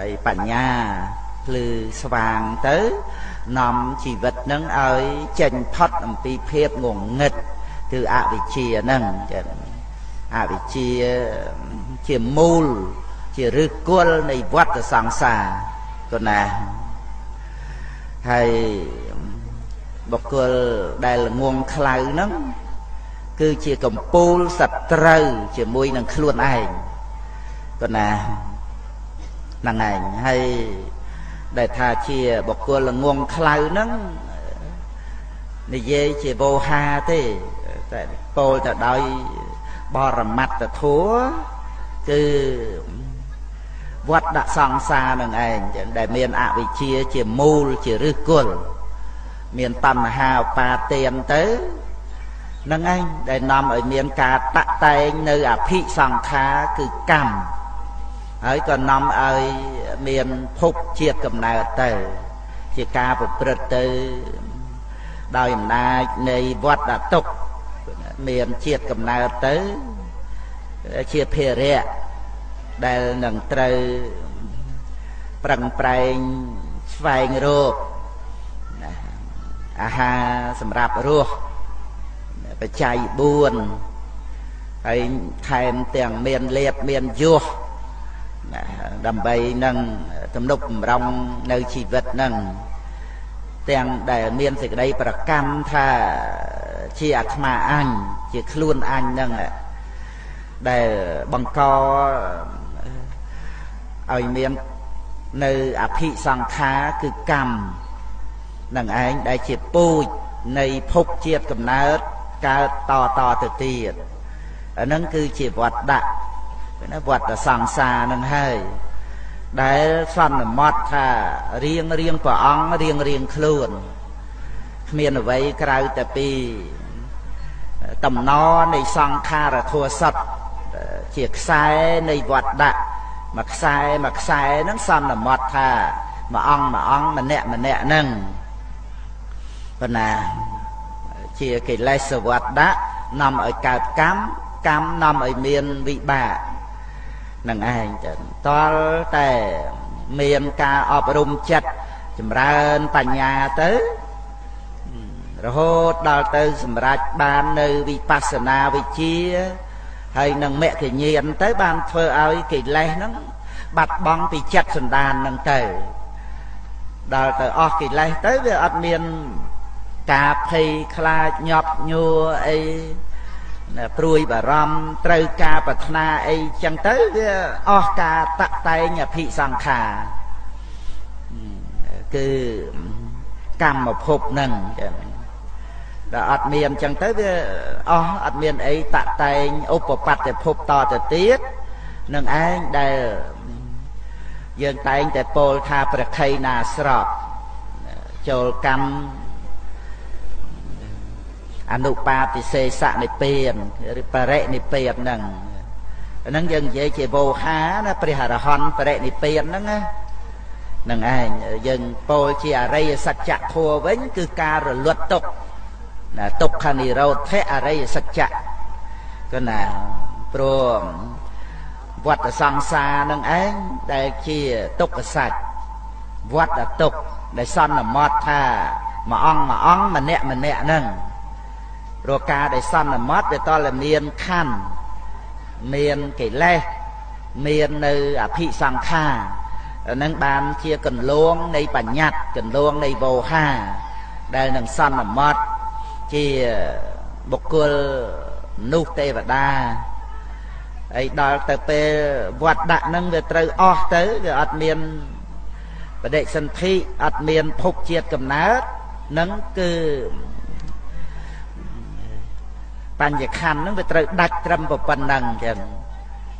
ហើយបញ្ញាភ្លឺស្វាងទៅនាំជីវិតនឹងឲ្យចេញផុតអំពីភាពងងឹតគឺអវិជ្ជាហ្នឹងចឹងអវិជ្ជាជាមូល ជាឫសគល់នៃវដ្តសង្សារគណាហើយបុគ្គលដែលងងខ្លៅហ្នឹងគឺជាកំពូលសត្រូវជាមួយនឹងខ្លួនឯងគណា ហ្នឹងឯងហើយដែលថាជាបុគ្គលងងខ្លៅហ្នឹងនិយាយជាវោហាទេតែពោលទៅដោយបរមត្តធัวគឺវត្តដាក់សង្សារនឹងឯងដែលមានអវិជ្ជាជាមូលជាឫសគល់មានតណ្ហាឧបាទានទៅនឹងឯងដែលនាំឲ្យមានការតាក់តែងនៅអភិសង្ខារគឺកម្ម ហើយក៏នាំឲ្យមានភពជាតិកំណើតទៅ ជាការប្រព្រឹត្តទៅដោយអំណាចនៃវត្តដតុកមានជាតិកំណើតទៅជាភារៈដែលនឹងត្រូវប្រឹងប្រែងស្វែងរកអាហារសម្រាប់រស់បច្ច័យ4ហើយថែមទាំងមានលៀបមានយោះ ដើម្បីនឹងទំនុកបំរុងនៅជីវិតនឹងទាំងដែលមានសេចក្តីប្រកម្មថាជាអាត្មាអញជាខ្លួនអញនឹងដែលបង្កឲ្យមាននៅអភិសង្ខារគឺកម្មនឹងឯងដែលជាពូជនៃភពជាតិកំណើតកើតតតទៅទៀតអានឹងគឺជាវត្តដាក់ ណាវត្តសង្សារនឹងហើយដែលសន្មត់ថារៀងរៀងព្រះអង្គរៀងរៀងខ្លួនគ្មានអ្វីក្រៅតែពីតំណនៃសង្ខារធัวសត្វជាខ្សែនៃវត្តដាក់មួយខ្សែមួយខ្សែហ្នឹងសន្មត់ថាមួយអង្គមួយអង្គម្នាក់ម្នាក់ហ្នឹងប៉ុណ្ណាជាកិលេសវត្តដាក់នាំឲ្យកើតកម្មកម្មនាំឲ្យមានវិបាក នឹងឯងចឹងតលតែមានការអប់រំចិត្តចម្រើនបញ្ញាទៅរហូតដល់ទៅសម្រេចបាននៅវិបស្សនាវិជ្ជាហើយនឹងមគ្គញ្ញាណទៅបានធ្វើឲ្យកិលេសហ្នឹងបាត់បង់ពីចិត្តសន្តានហ្នឹងទៅដល់ទៅអស់កិលេសទៅវាអត់មានការភ័យខ្លាចញាប់ញួរអី ព្រួយបារម្ភត្រូវការប្រាថ្នាអីចឹងទៅវាអស់ការតតែងអភិសង្ខារគឺកម្មភពហ្នឹងចឹងដល់អត់មានចឹងទៅវាអស់អត់មានអីតតែងឧបបត្តិភពតទៅទៀតនឹងឯងដែលយើងតែងតែពោលថាប្រខៃណាស្របចូលកម្ម អនុបាទិសេសនិព្វានឬបរិនិព្វានហ្នឹងហ្នឹងយើងនិយាយជាវោហាណាព្រះអរហន្តបរិនិព្វានហ្នឹងណានឹងឯងយើងពោលជាអរិយសច្ចធัวវិញ គឺការរលត់ទុកណាទុក្ខនិរោធៈអរិយសច្ចៈគឺណាព្រោះវត្តសង្សារនឹងឯងដែលជាទុក្ខសច្ចវត្តទុក្ខដែលសន្មត់ថាមួយអង្គមួយអង្គម្នាក់ម្នាក់ហ្នឹងព្រោះការដែលសន្មត់វាតតែមានខណ្ឌមានកិលេសមាននៅអភិសង្ខារនឹងបានជាកន្លងនៃបញ្ញត្តិកន្លងនៃវោហា ដែលនឹងសន្មត់ជាបុគ្គលនោះទេវតាហើយដល់ទៅពេលវត្តដាក់នឹងវាត្រូវអស់ទៅវាអត់មានបដិសន្ធិអត់មានភពជាតិកំណើតនឹងគឺ បញ្ញខណ្ឌហ្នឹងវាត្រូវដាច់ត្រឹមប៉ុណ្ណឹងអញ្ចឹង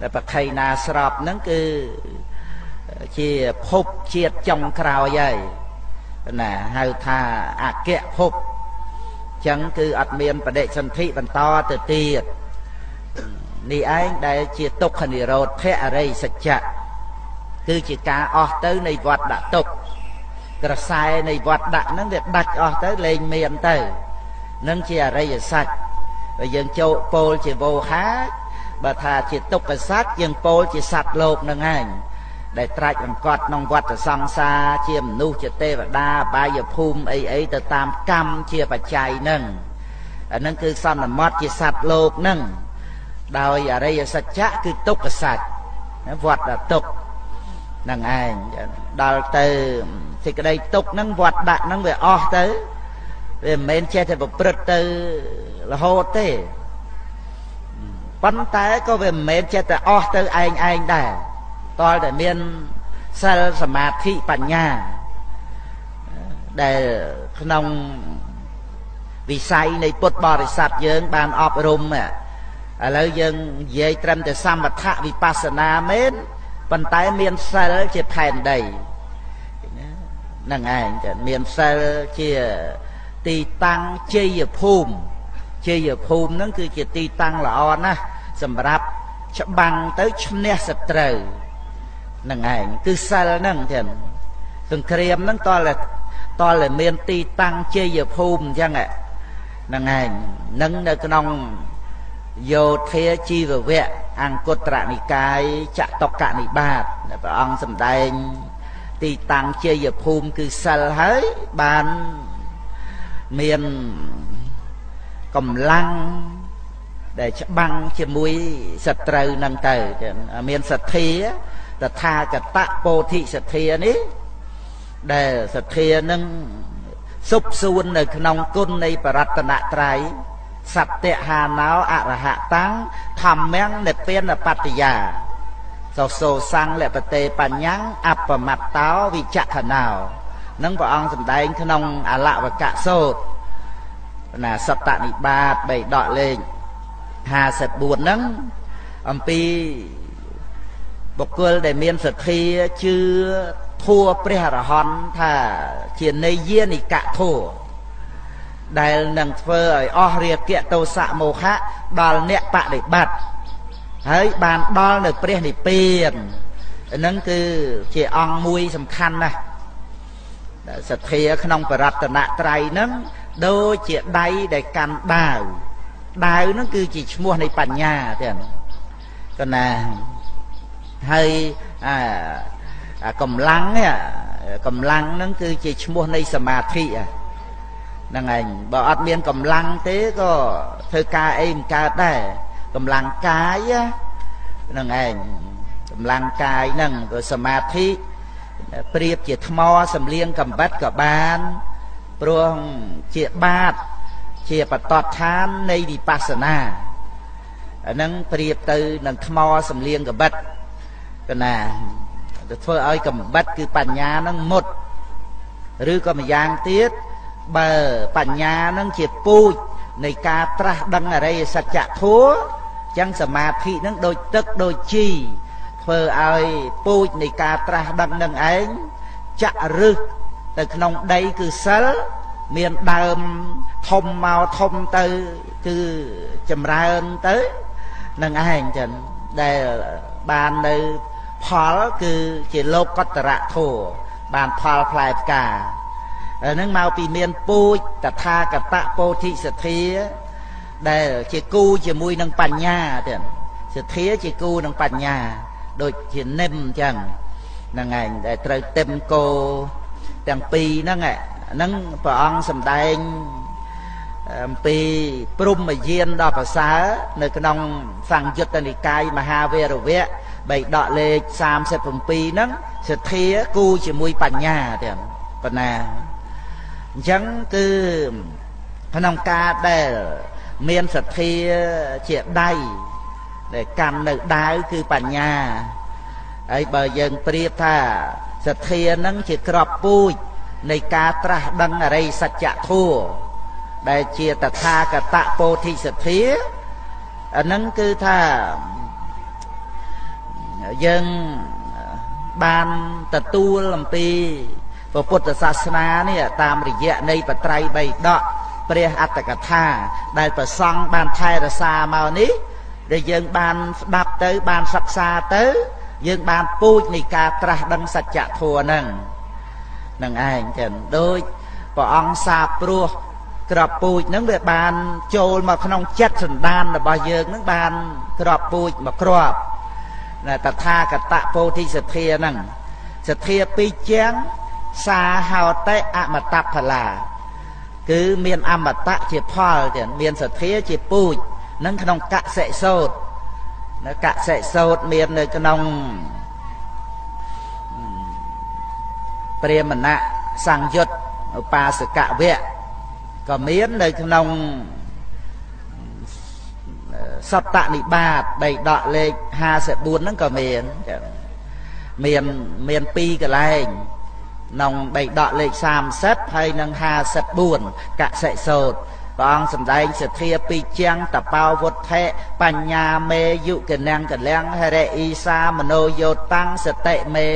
តែប្រខៃណាស្របហ្នឹងគឺជាភពជាតិចុងក្រោយហើយណាហៅថាអគ្គភពចឹងគឺអត់មានបដិសន្ធិបន្តទៅទៀតនេះឯងដែលជាទុក្ខនិរោធៈអរិយសច្ចៈគឺជាការអស់ទៅនៃវត្តដាក់ទុក្ខក្រសែនៃវត្តដាក់ហ្នឹងវាដាច់អស់ទៅលែងមានទៅនឹងជាអរិយសច្ច បើយើងចូលពោលជាវោហាបើថាជាទុក្ខសច្ចយើងពោលជាសត្វលោកនឹងឯងដែលត្រាច់អង្កត់ក្នុងវត្តសង្សារជាមនុស្សជាទេវតាបាយភូមិអីអីទៅតាមកម្មជាបច្ច័យនឹងអានឹងគឺសន្មត់ជាសត្វលោកនឹងដោយអរិយសច្ចៈគឺទុក្ខសច្ចវត្តទុក្ខនឹងឯងដល់ទៅសេចក្តីទុក្ខហ្នឹងវត្តដាក់ហ្នឹងវាអស់ទៅវាមិនមែនចេះតែប្រព្រឹត្តទៅ រហូតទេប៉ុន្តែក៏វាមិនមែនចេះតែអស់ទៅឯងឯងដែរតលតែមានសិលសមាធិបញ្ញាដែលក្នុងវិស័យនៃពុទ្ធបរិស័ទយើង បានអប់រំឥឡូវយើងនិយាយត្រឹមតែសមថៈវិបស្សនាមែនប៉ុន្តែមានសិលជាផែនដីហ្នឹងឯងចាមានសិលជាទីតាំងជ័យភូមិ ជ័យភូមិហ្នឹងគឺជាទីតាំងល្អណាស់សម្រាប់ច្បាំងទៅឈ្នះសត្រូវនឹងឯងគឺសិលហ្នឹងចឹងសង្គ្រាមហ្នឹងតលតលមានទីតាំងជ័យភូមិអញ្ចឹងហ្នឹងឯងនឹងនៅក្នុងយោធាជីវវៈអង្គត្រនិកាយចតុកនិបាតព្រះអង្គសម្ដែង ទីតាំងជ័យភូមិគឺសិលហើយបានមាន កម្លាំងដែលច្បាំងជាមួយសត្រូវនឹងទៅមានសទ្ធាតថាកតពោធិសទ្ធានេះដែលសទ្ធានឹងសុបសួននៅក្នុងគុណនៃបរតនត្រ័យសត្យហាណោអរហតាំងធម្មំនិព្វានបត្តយាសោសោសង្ឃលបតេបញ្ញੰអបមត្តោវិចក្ខណោនឹងព្រះអង្គសម្ដែងក្នុងអលវកៈសោត ណាសតនិបាតបីដកលេខ54ហ្នឹងអំពីបុគ្គលដែលមានសទ្ធាជឿធัวព្រះអរហន្តថាជានេយានិកៈធัวដែលនឹងធ្វើឲ្យអស់រាគៈទោសៈមោហៈដល់អ្នកបដិបត្តិហើយបានដល់នៅព្រះនិព្វានហ្នឹងគឺជាអង្គមួយសំខាន់ណាស់សទ្ធាក្នុងបរតនត្រ័យហ្នឹង ដូចជាដៃដែលកាន់ដាវដាវហ្នឹងគឺជាឈ្មោះនៃបញ្ញាទៀតកណាហើយអាកម្លាំងកម្លាំងហ្នឹងគឺជាឈ្មោះនៃសមាធិហ្នឹងឯងបើអត់មានកម្លាំងទេក៏ធ្វើការអីមិនកើតដែរកម្លាំងកាយហ្នឹងឯងកម្លាំងកាយហ្នឹងក៏សមាធិប្រៀបជាថ្មសំលៀងកំបិតក៏បាន ព្រោះជាបាតជាបតតឋាននៃវិបស្សនាអាហ្នឹងប្រៀបទៅនឹងថ្មសំលៀងកំបិតកណាទៅធ្វើឲ្យកំបិតគឺបញ្ញាហ្នឹងមុតឬក៏ម្យ៉ាងទៀតបើបញ្ញានឹងជាពូជនៃការត្រាស់ដឹងអរិយសច្ចធัวចឹងសមាធិនឹងដូចទឹកដូចជីធ្វើឲ្យពូជនៃការត្រាស់ដឹងនឹងឯងចាក់រឹស ទៅក្នុងដីគឺសិលមានដើមធំមកធំទៅគឺចម្រើនទៅនឹងឯងចឹងដែលបាននៅផលគឺជាលោកកតរៈធោបានផលផ្លែផ្កាហ្នឹងមកពីមានពូជតថាកតៈពោធិសទ្ធាដែលជាគូជាមួយនឹងបញ្ញាទៀតសទ្ធាជាគូនឹងបញ្ញា ដូចជានិមអញ្ចឹងហ្នឹងឯងដែលត្រូវទឹមគោ ទាំងពីរហ្នឹងហ្នឹងព្រះអង្គសម្ដែងអំពីព្រំយានដ៏ប្រសើរនៅក្នុងសង្យុត្តនិកាយមហាវេរវៈបីដកលេខ37ហ្នឹងសទ្ធាគូជាមួយបញ្ញាទៀតប៉ុណ្ណាអញ្ចឹងគឺក្នុងការដែលមានសទ្ធាជាដៃដែលកាន់នៅដាវគឺបញ្ញាហើយបើយើងប្រៀបថា សទ្ធានឹងជាក្របពូជនៃការត្រាស់ដឹងអរិយសច្ចធម៌ដែលជាតថាគតពោធិសទ្ធាអានឹងគឺថាយើងបានទទួលអំពីពុទ្ធសាសនានេះតាមរយៈនៃបត្រៃបីដកព្រះអត្តកថា ដែលប្រសង់បានថែរក្សាមកនេះដែលយើងបានស្ដាប់ទៅបានសិក្សាទៅ យើងបានពូជនៃការត្រាស់ដឹងសច្ចធម៌ហ្នឹងនឹងឯងចឹងដូចព្រះអង្គសាព្រោះក្របពូជហ្នឹងវាបានចូលមកក្នុងចិត្តសន្តានរបស់យើងហ្នឹងបានក្របពូជមកក្របតថាគតពោធិសទ្ធាហ្នឹងសទ្ធាពីរជាងសាហោតិអមតផលាគឺមានអមតៈជាផលទៀតមានសទ្ធាជាពូជនឹងក្នុងកសិសោត នៅកសិសោតមាននៅក្នុងព្រាមណៈសង្យុត្តឧបាសកវៈក៏មាននៅក្នុងសត្តនិបាតដីដកលេខ54ហ្នឹងក៏មានមានមាន2កន្លែងក្នុងដីដកលេខ30ហើយនឹង54កសិសោត ព្រះអង្គសម្ដែងសទ្ធាពីជាងតបោវុទ្ធិបញ្ញាមេយុកណាំងកលាំងហរិអ៊ីសាមโนយោតាំងសតិមេ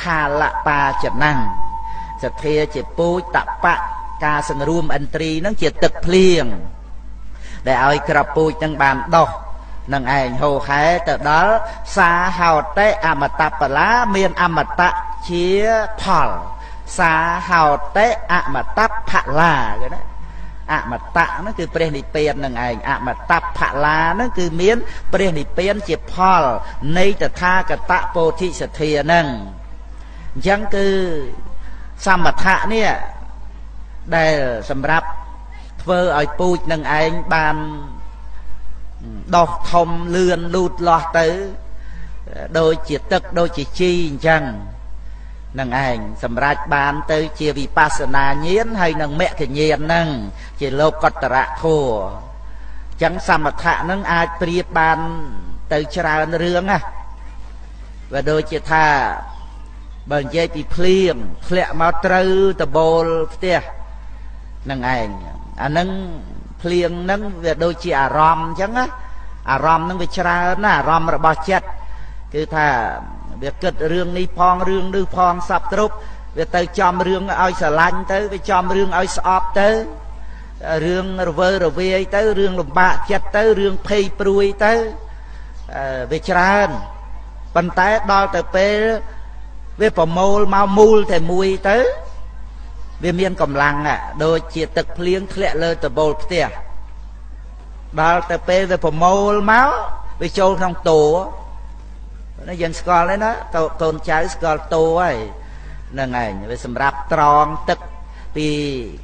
ផាលបាចំណាំងសទ្ធាជាពូជតបៈការសង្រួមឥន្ទ្រីនឹងជាទឹកភ្លៀងដែលឲ្យក្របពូជនឹងបានដោះនឹងឯងហោខែទៅដល់សាហោតិអមតបលាមានអមតៈជាផលសាហោតិអមតផលាគេណា អមតៈហ្នឹងគឺព្រះនិព្វាននឹងឯងអមតផលាហ្នឹងគឺមានព្រះនិព្វានជាផលនៃតថាគតពោធិសទ្ធាហ្នឹងអញ្ចឹងគឺសមថៈនេះដែលសម្រាប់ធ្វើឲ្យពូជនឹងឯងបានដោះធំលឿនលូតលាស់ទៅ ដូចជាទឹកដូចជាជីអញ្ចឹង នឹងឯងសម្រាប់បានទៅជាវិបស្សនាញាណហើយនឹងមគ្គញាណហ្នឹងជាលោកតរៈធัวអញ្ចឹងសមថៈហ្នឹងអាចប្រៀបបានទៅច្រើនរឿងណាបើដូចជាថាបើនិយាយពីភ្លៀងធ្លាក់មកត្រូវដបូលផ្ទះនឹងឯងអានឹងភ្លៀងនឹងវាដូចជាអារម្មណ៍អញ្ចឹងណាអារម្មណ៍នឹងវាច្រើនណាអារម្មណ៍របស់ចិត្តគឺថា វាគិតរឿងនេះផងរឿងនេះផងសពគ្រប់វាទៅចំរឿងឲ្យស្រឡាញ់ទៅវាចំរឿងឲ្យស្អប់ទៅរឿងរវើរវាយទៅរឿងលំបាកចិត្តទៅរឿងភ័យព្រួយទៅវាច្រើនប៉ុន្តែដល់ទៅពេលវាប្រមូលមកមូលតែមួយទៅវាមានកម្លាំងដូចជាទឹកភ្លៀងធ្លាក់លើដបូលផ្ទះដល់ទៅពេលវាប្រមូលមកវាចូលក្នុងតោណា យើងស្គាល់ទេណាកូនចៅស្គាល់តោហើយហ្នឹងឯងវាសម្រាប់ត្រងទឹកពី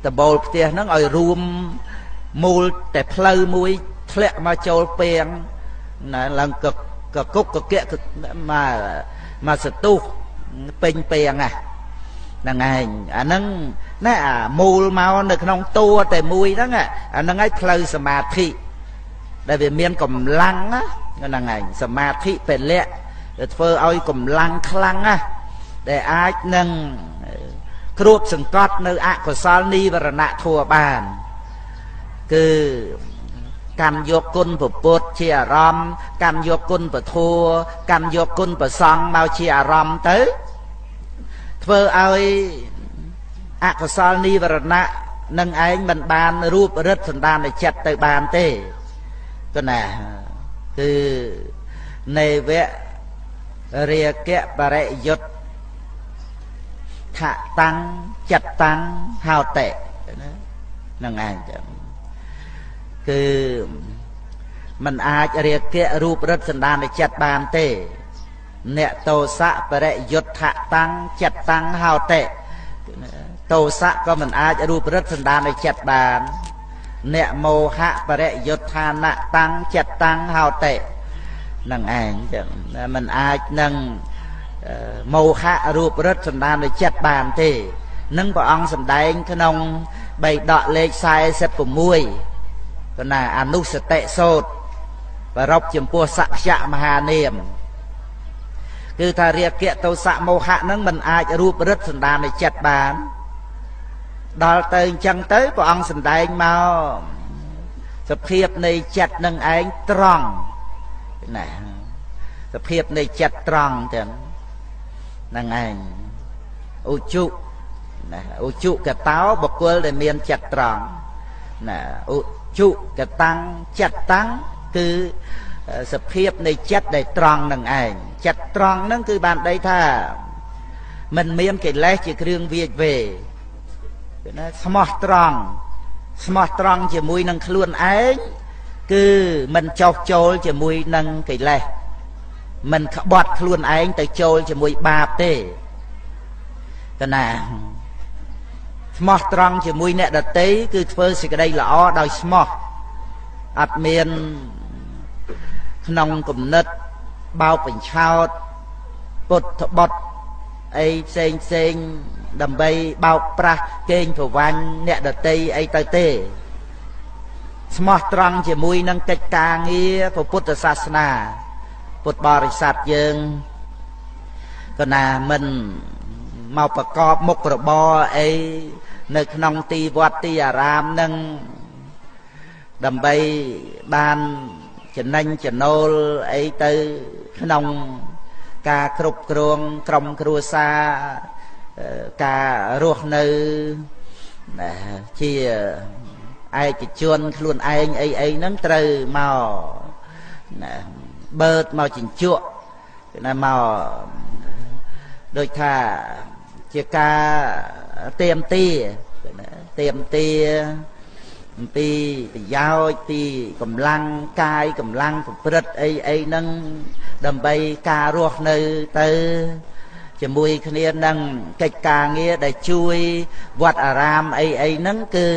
ដបូលផ្ទះហ្នឹងឲ្យរួមមូលតែផ្លូវមួយធ្លាក់មកចូលពេងណាឡើងកកគុកកកកមកមកសទុះពេញពេងណាហ្នឹងឯងអាហ្នឹងណាអាមូលមកនៅក្នុងតួតែមួយហ្នឹងអាហ្នឹងឯងផ្លូវសមាធិដែលវាមានកម្លាំងណាហ្នឹងឯងសមាធិពលៈ ដែលធ្វើឲ្យកម្លាំងខ្លាំងណាដែលអាចនឹងគ្របសង្កត់នៅអកុសលនិវរណៈធัวបាន គឺកម្មយកគុណពុទ្ធជាអារម្មណ៍កម្មយកគុណពធัวកម្មយកគុណប្រសង់មកជាអារម្មណ៍ទៅ ធ្វើឲ្យអកុសលនិវរណៈនឹងឯងមិនបានរូបរិទ្ធសន្តានចិត្តទៅបានទេគណាគឺនេវៈ រាគៈបរិយុទ្ធថតាំងចិត្តតាំងហោតិហ្នឹងឯងចឹងគឺมันអាចរាគៈរូបរិទ្ធសន្តានចិត្តបានទេ អ្នកតោសៈបរិយុទ្ធតាំងចិត្តតាំងហោតិតោសៈក៏មិនអាចរូបរិទ្ធសន្តានចិត្តបាន អ្នកមោហៈបរិយុទ្ធានៈតាំងចិត្តតាំងហោតិ នឹងឯងចឹងมันអាចនឹងមោហៈរូបរិទ្ធសន្តានចិត្តបានទេនឹងព្រះអង្គសម្ដែងក្នុងបៃដកលេខ46គណាអនុសតិសោតប្រពចំពោះសក្យមហានាមគឺថារាគៈទោសៈមោហៈនឹងមិនអាចរូបរិទ្ធសន្តានចិត្តបានដល់ទៅអញ្ចឹងទៅព្រះអង្គសម្ដែងមកសភាពនៃចិត្តនឹងឯងត្រង់ ណាសភាពនៃចិត្តត្រង់ទាំងនឹងឯងឧជុណាឧជុកតោបកុលដែលមានចិត្តត្រង់ណាឧជុកតាំងចិត្តតាំងគឺសភាពនៃចិត្តដែលត្រង់នឹងឯងចិត្តត្រង់ហ្នឹងគឺបានដីថាមិនមានកិលេសជាគ្រឿងវាចវេគឺណាស្មោះត្រង់ស្មោះត្រង់ជាមួយនឹងខ្លួនឯង គឺមិនចោះចូលជាមួយនឹងកិលេសមិនក្បត់ខ្លួនឯងទៅចូលជាមួយបាបទេកណាស្មោះត្រង់ជាមួយអ្នកដតីគឺធ្វើសេចក្តីល្អដោយស្មោះអត់មានក្នុងគំនិតបោកបញ្ឆោតពុទ្ធបុត្រអីផ្សេងផ្សេងដើម្បីបោកប្រាស់កេងប្រវាញ់អ្នកដតីអីទៅទេ ស្មោះត្រង់ជាមួយនឹងកិច្ចការងារពុទ្ធសាសនា ពុទ្ធបរិស័ទយើងក៏ណាមិនមកប្រកបមុខរបរអីនៅក្នុងទីវត្តទីអារាមនឹងដើម្បីបានចំណេញចំណូលអីទៅក្នុងការគ្រប់គ្រងក្រុមគ្រួសារការរស់នៅជា ឯកជនខ្លួនឯងអីអីហ្នឹងត្រូវមកណាបើកមកជញ្ជក់ណាមកដូចថាជាការទៀមទាទៀមទាពីប្រយោជន៍ពីកម្លាំងកាយកម្លាំងប្រព្រឹត្តអីអីហ្នឹងដើម្បីការរស់នៅទៅ ជាមួយគ្នានឹងកិច្ចការងារដែលជួយវត្តអារាមអីអីហ្នឹងគឺ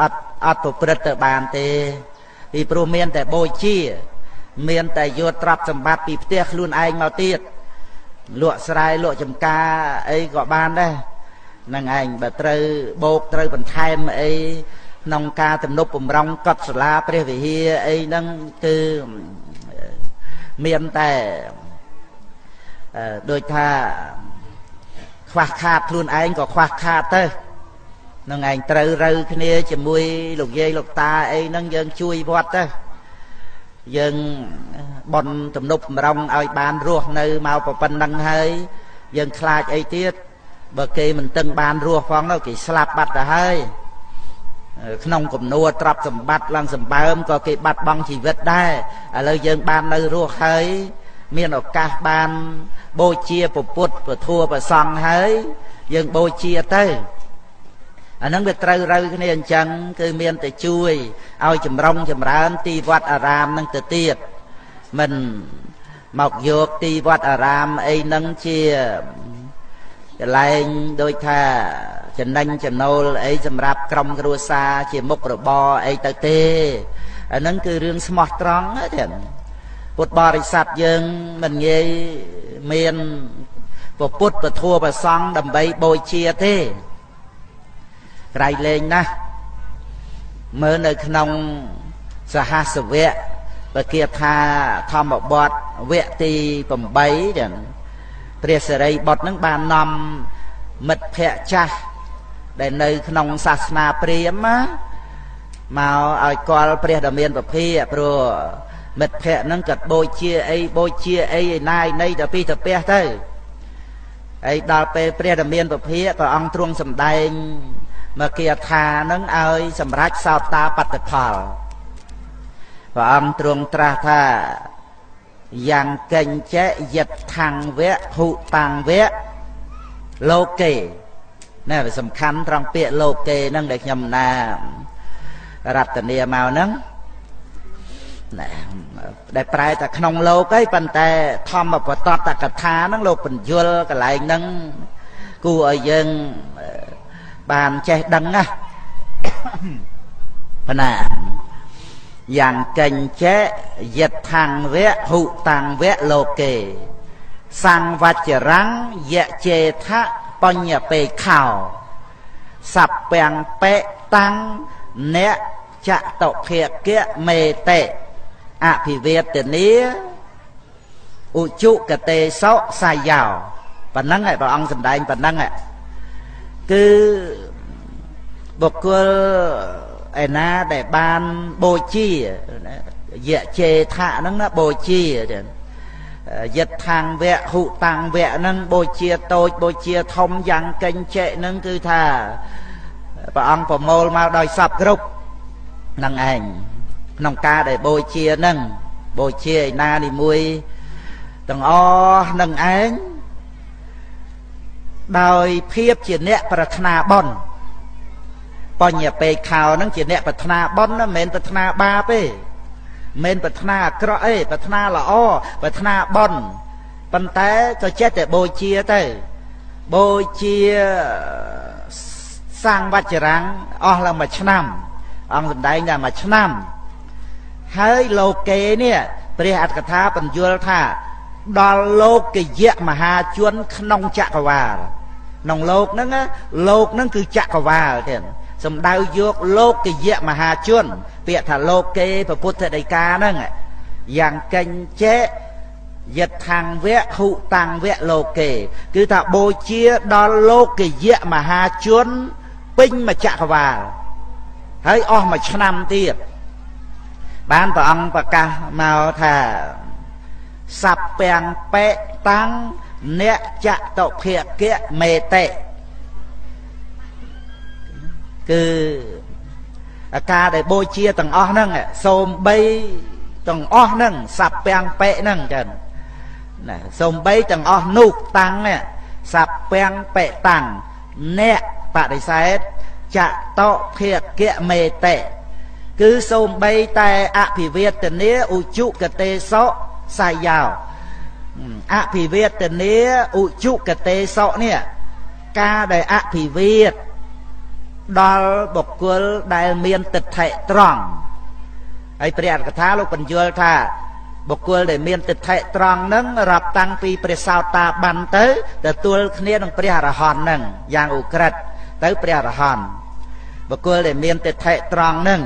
អត់អត់ប្រព្រឹត្តទៅបានទេពីព្រោះមានតែបូជា មានតែយកទ្រព្យសម្បត្តិពីផ្ទះខ្លួនឯងមកទៀតលក់ស្រែលក់ចំការអីក៏បានដែរនឹងឯងបើត្រូវបោកត្រូវបន្ថែមអីក្នុងការទំនប់បំរុងកត់សាលាព្រះវិហារអីហ្នឹងគឺមានតែ ដូចថាខ្វះខាតខ្លួនឯងក៏ខ្វះខាតទៅនឹងឯងត្រូវរូវគ្នាជាមួយលោកយាយលោកតាអីហ្នឹងយើងជួយវត្តទៅយើងបនទំនប់បំរុងឲ្យបានរស់នៅមកប៉ុណ្្នឹងហើយយើងខ្លាចអីទៀតបើគេមិនតឹងបានរស់ផងទៅគេស្លាប់បាត់ទៅហើយក្នុងគំនួទ្រព្យសម្បត្តិឡើងសម្បើមក៏គេបាត់បង់ជីវិតដែរឥឡូវយើងបាននៅរស់ហើយ មានឱកាសបានបូជាពុទ្ធពធัวប្រសង់ហើយយើងបូជាទៅអាហ្នឹងវាត្រូវរូវគ្នាអញ្ចឹងគឺមានតែជួយឲ្យចម្រុងចម្រើនទីវត្តអារាមនឹងទៅទៀតមិនមកយកទីវត្តអារាមអីហ្នឹងជាកន្លែងដូចថាចំណេញចំណូលអីសម្រាប់ក្រុមគ្រួសារជាមុខរបរអីទៅទេអាហ្នឹងគឺរឿងស្មោះត្រង់ទេ ពុទ្ធបរិស័ទយើងមិនងាយមានពពុទ្ធពធัวប្រសង់ដើម្បីបូជាទេក្រៃលែងណាស់មើលនៅក្នុងសហសវៈបគាថាធម្មបទវគ្គទី8ចឹងព្រះសិរីបុត្រនឹងបាននាំមិត្តភ័ក្តិចាស់ដែលនៅក្នុងសាសនាព្រាហ្មណ៍មកឲ្យគាល់ព្រះដ៏មានពភាព្រោះ មិត្តភ័ក្តិហ្នឹងក៏បូជាអីបូជាអីឯណាយនៃទៅពីទៅពះទៅហើយដល់ពេលព្រះដ៏មានពភាព្រះអង្គទ្រង់សម្ដែងមកគាថានឹងឲ្យសម្រេចសោតតាបត្តិផលព្រះអង្គទ្រង់ត្រាស់ថាយ៉ាងកេញចេយិតថង្វៈហុតាំងវៈលោកេណែវាសំខាន់ត្រង់ពាក្យលោកេហ្នឹងដែលខ្ញុំណារតនាមកហ្នឹង ណែដែលប្រែតែក្នុងលោកអីប៉ុន្តែធម្មបតតកថាហ្នឹងលោកបញ្យលកន្លែងហ្នឹងគួរឲ្យយើងបានចេះដឹងណាប៉ុណ្ណាយ៉ាងកញ្ចេយិដ្ឋังវៈហុតាំងវៈលោកេសង្វច្ចរੰយៈចេថៈបញ្ញពេខោសពាំងបេតាំងអ្នកចតុភិកៈមេតេ អភិវេតនីឧជុកតេសោសាយោប៉ុណ្ណឹងឯព្រះអង្គសម្ដែងប៉ុណ្ណឹងគឺបុគ្គលឯណាដែលបានបូជាយៈជេថៈហ្នឹងណាបូជាយិតថាងវៈហុតាំងវៈហ្នឹងបូជាតូចបូជាធំយ៉ាងកេញចេហ្នឹងគឺថាព្រះអង្គប្រមូលមកដោយសពគ្រប់នឹងឯង ក្នុងការដែលបូជាហ្នឹងបូជាឯណានីមួយទាំងអស់នឹងឯងដោយភាពជាអ្នកប្រាថ្នាបន់បញ្ញពេកខោហ្នឹងជាអ្នកប្រាថ្នាបន់ណាមិនមែនប្រាថ្នាបាបទេមិនប្រាថ្នាអាក្រក់អីប្រាថ្នាល្អប្រាថ្នាបន់ប៉ុន្តែក៏ចេះតែបូជាទៅបូជាសាំងវច្ចរាំងអស់ឡើងមួយឆ្នាំអង្គសម្ដែងថាមួយឆ្នាំ ហើយលោកេនេះព្រះអត្តកថាបញ្យល់ថាដល់លោកយៈមហាជនក្នុងចក្រវាលក្នុងលោកហ្នឹងលោកហ្នឹងគឺចក្រវាលទៀតសំដៅយកលោកយៈមហាជន ពាក្យថាលោកគេពុទ្ធដីកាហ្នឹងយ៉ាងកេញចេយិដ្ឋាំងវៈហុតាំងវៈលោកេ គឺថាបូជាដល់លោកយៈមហាជនពេញមួយចក្រវាលហើយអស់មួយឆ្នាំទៀត បានព្រះអង្គប្រកាសមកថាសັບពាំងបេតាំងអ្នកចតុភិកៈមេតេគឺអាការដែលបូជាទាំងអស់ហ្នឹងសូមបីទាំងអស់ហ្នឹងសັບពាំងបេហ្នឹងចឹងណាសូមបីទាំងអស់នោះតាំងសັບពាំងបេតាំងអ្នកបរិសេធចតុភិកៈមេតេ គឺសូមបីតែអភិវេទនាឧជុកតេសោសាយោអភិវេទនាឧជុកតេសោនេះការដែលអភិវេទដល់បុគ្គលដែលមានទិដ្ឋិត្រង់ហើយព្រះអត្ថកថាលោកបញ្យល់ថាបុគ្គលដែលមានទិដ្ឋិត្រង់នឹងរាប់តាំងពីព្រះសោតាបានទៅទទួលគ្នានឹងព្រះអរហន្តនឹងយ៉ាងឧក្រិដ្ឋទៅព្រះអរហន្តបុគ្គលដែលមានទិដ្ឋិត្រង់នឹង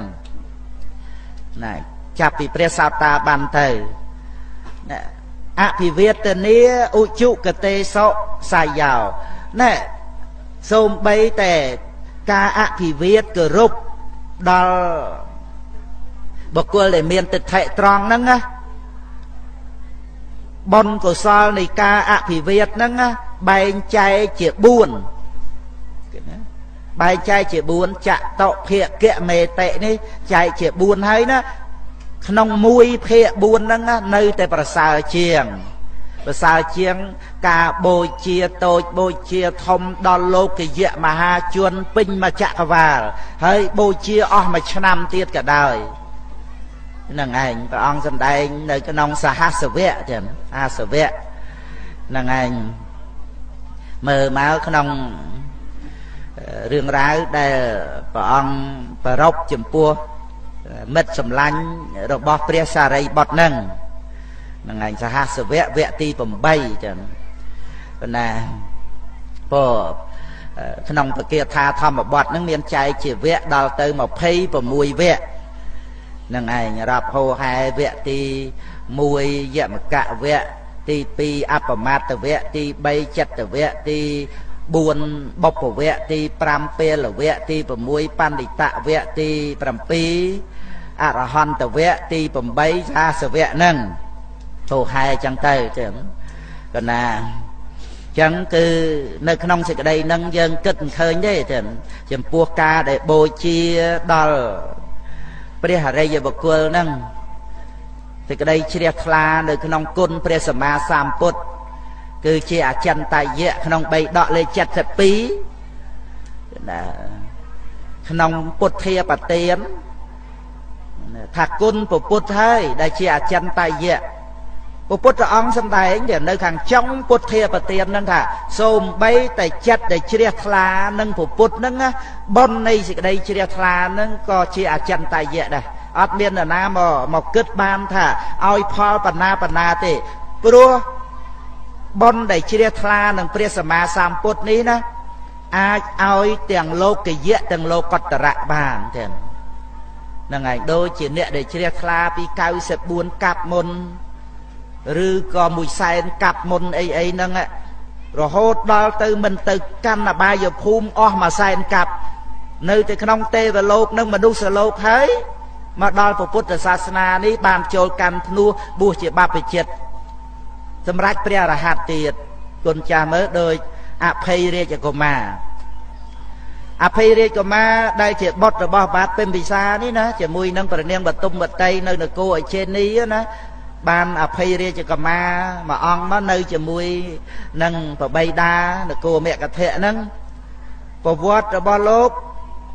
ណាចាប់ពីព្រះសោតាបានទៅអភិវេទនាឧជុកតេសោសាយោណែសូមបីតែការអភិវេទគោរពដល់បុគ្គលដែលមានទិដ្ឋិត្រង់ហ្នឹងណាបុណ្យកុសលនៃការអភិវេទហ្នឹងបែងចែកជា4គេណា បែងចែកជា4ចតុភគៈមេតិនេះចែកជា4ហើយណាក្នុងមួយភាគ4ហ្នឹងនៅតែប្រសើរជាងប្រសើរជាងការបូជាតូចបូជាធំដល់លោកយៈមហាជនពេញមួយចក្រវាល ហើយបូជាអស់មួយឆ្នាំទៀតក៏ដោយនឹងឯងព្រះអង្គសម្ដែងនៅក្នុងសហសវៈចឹងអាសវៈនឹងឯងមើលមកក្នុង រឿងរ៉ាវដែលព្រះអង្គប្ររពចំពោះមិត្តសម្លាញ់របស់ព្រះសារីបុត្រនឹងនឹងឯងសហសវៈវគ្គទី8ចឹងប៉ុន្តែពោក្នុងពគាថាធម្មបទនឹងមានចែកជាវគ្គដល់ទៅ26វគ្គនឹងឯងរាប់ហោហែវគ្គទី1យកវគ្គទី2អបមត្តវគ្គទី3ចិត្តវគ្គទី 4បុព្វវគ្គទី5ពេលវគ្គទី6បណ្ឌិតវគ្គទី7អរហន្តវគ្គទី8សាសវគ្គហ្នឹងទៅហែចឹងទៅចឹងកណាចឹងគឺនៅក្នុងសេចក្តីហ្នឹងយើងគិតឃើញទេចឹងចំពោះការដែលបូជាដល់ព្រះអរិយបុគ្គលហ្នឹងសេចក្តីជ្រះថ្លានៅក្នុងគុណព្រះសម្មាសម្ពុទ្ធ គឺជាអចិន្តយៈក្នុង3ដកលេខ72ណាក្នុងពុទ្ធាបទានថាគុណពុទ្ធហើយដែលជាអចិន្តយៈពុទ្ធអង្គសម្ដែងដែលនៅខាងចុងពុទ្ធាបទាននឹងថាសូមបីតែចិត្តដែលជ្រះថ្លានឹងពុទ្ធនឹងបុណ្យនៃសេចក្តីជ្រះថ្លានឹងក៏ជាអចិន្តយៈដែរអត់មាននរណាមកមកគិតបានថាឲ្យផលបណ្ណាបណ្ណាទេព្រោះ បុណ្យដែលជ្រះថ្លានឹងព្រះសម្មាសម្ពុទ្ធនេះណាអាចឲ្យទាំងលោកយៈទាំងលោកតរៈបានទាំងហ្នឹងហើយដូចជាអ្នកដែលជ្រះថ្លាពី94កាប់មុនឬក៏មួយសែនកាប់មុនអីអីហ្នឹងរហូតដល់ទៅមិនទៅកម្មអបាយភូមិអស់មួយសែនកាប់នៅតែក្នុងទេវលោកនិងមនុស្សលោកហើយមកដល់ពុទ្ធសាសនានេះបានចូលកម្មធ្នោះបួសជាបព្វជិត សម្រាប់ព្រះរហ័តទៀតគុណចាស់មើលដោយអភ័យរាជកុមារអភ័យរាជកុមារដែលជាបុត្ររបស់បាទពិមពិសានេះណាជាមួយនឹងព្រះនាងបតុមវតីនៅនគរអជេនីណាបានអភ័យរាជកុមារមួយអង្គមកនៅជាមួយនឹងប្របីតានគរមគ្គធៈហ្នឹងប្រវត្តិរបស់លោក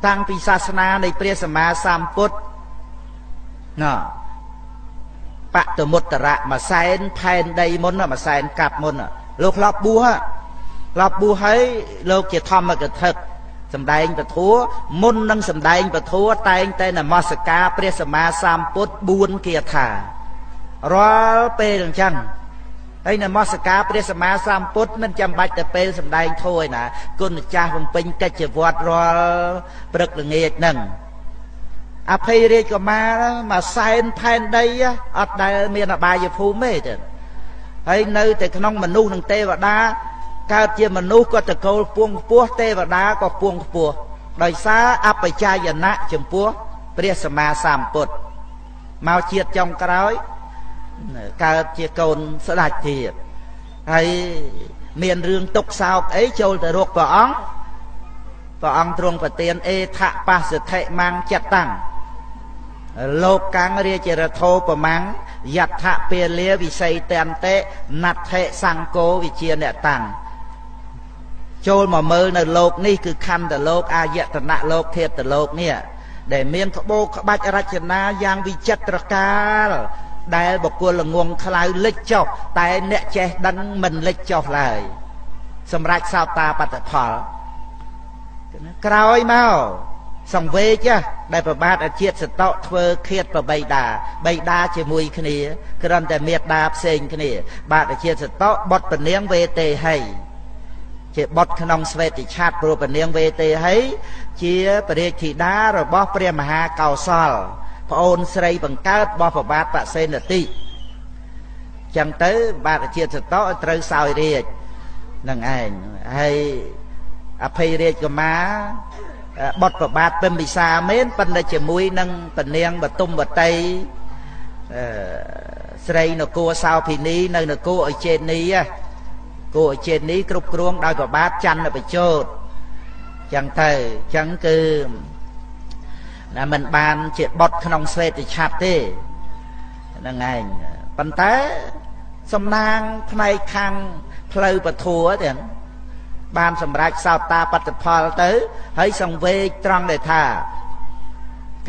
តាំងពីសាសនានៃព្រះសម្មាសម្ពុទ្ធណា បតមុត្តរៈមួយសែនផែនដីមុនមួយសែនកាប់មុនលោកធ្លាប់បួសធ្លាប់បួសហើយលោកជាធម្មកថាសំដែងពធัวមុននឹងសំដែងពធัวតែងតែនមស្ការព្រះសម្មាសម្ពុទ្ធ4គាថារាល់ពេលអញ្ចឹងហើយនមស្ការព្រះសម្មាសម្ពុទ្ធមិនចាំបាច់តែពេលសំដែងធัวឯណាគុណចាស់បំពេញកិច្ចវត្តរាល់ព្រឹកល្ងាចហ្នឹង អភ័យរាជកុមារមកសែនផែនដីអត់ដែលមានអបាយភូមិទេហើយនៅតែក្នុងមនុស្សនិងទេវតាកើតជាមនុស្សក៏តកូលពួងខ្ពស់ទេវតាក៏ពួងខ្ពស់ដោយសារអបជាយណៈចំពោះព្រះសម្មាសម្ពុទ្ធមកជាតិចុងក្រោយកើតជាកូនស្ដេចទៀតហើយមានរឿងទុកសោកអីចូលទៅរកព្រះអង្គព្រះអង្គទ្រង់ប្រទានអេថបស្សទ្ធិមង្គចិត្តតាំង លោកកាំងរាជរដ្ឋោប្រមាំងយដ្ឋពាលាវិស័យតន្តិណដ្ឋិសង្គោវិជាអ្នកតាំងចូលមកមើលនៅលោកនេះគឺខណ្ឌតលោកអាយតនៈលោកធាតុលោកនេះដែលមានក្បូរក្បាច់រចនាយ៉ាងវិចិត្រកាលដែលបកុលល្ងងខ្លៅលិចចុះតែអ្នកចេះដឹងមិនលិចចុះឡើយសម្រាប់សោតាបត្តផលក្រោយមក សង្វេគដែលប្របាទអាជាតិសតោធ្វើឃាតប្របីដាបីដាជាមួយគ្នាគ្រាន់តែមេត្តាផ្សេងគ្នា បាទអាជាតិសតោបុតពនាងវេទេហីជាបុតក្នុងស្វេតិឆាតព្រោះពនាងវេទេហីជាព្រះរាជធីតារបស់ព្រះមហាកោសលប្អូនស្រីបង្កើតរបស់ប្របាទបសេនតិចឹងទៅបាទអាជាតិសតោត្រូវសោយរាជនឹងឯងហើយអភ័យរាជកមា បុតប្របាទពិមពិសាមែនប៉ុន្តែជាមួយនឹងពនាងបទុមវតីស្រីនគរសោភិនីនៅនគរអិចេនីគរអិចេនីគ្រប់គ្រងដោយប្របាទច័ន្ទបជោតចឹងទៅចឹងគឺណាមិនបានជាបុតក្នុងស្វេតឆ័ត្រទេហ្នឹងឯងប៉ុន្តែសំណាងផ្នែកខាងផ្លូវពធัวទាំង បានសម្រេចសោតាបត្តផលទៅ ហើយសង្វេកត្រង់ដែលថា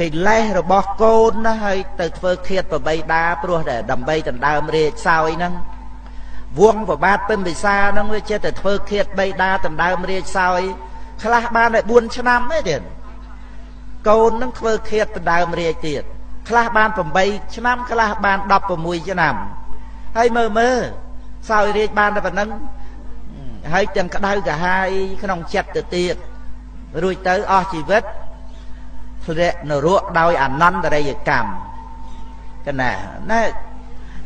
កិលេសរបស់កូនណាហើយទៅធ្វើឃាតប្របីដាព្រោះតែដើម្បីដណ្ដើមរាជសោយហ្នឹងវងប្របាទពិមពិសាហ្នឹងវាចេះតែធ្វើឃាតបីដាដណ្ដើមរាជសោយខ្លះបានតែ4ឆ្នាំទេទៀតកូននឹងធ្វើឃាតដណ្ដើមរាជទៀតខ្លះបាន8ឆ្នាំខ្លះបាន16ឆ្នាំហើយមើលមើលសោយរាជបានតែប៉ុណ្ណឹង ហើយទាំងក្តៅកាហាយក្នុងចិត្តទៅទៀតរួចទៅអស់ជីវិតធ្លាក់នរកដោយអនន្តរិយកម្មកណាណែ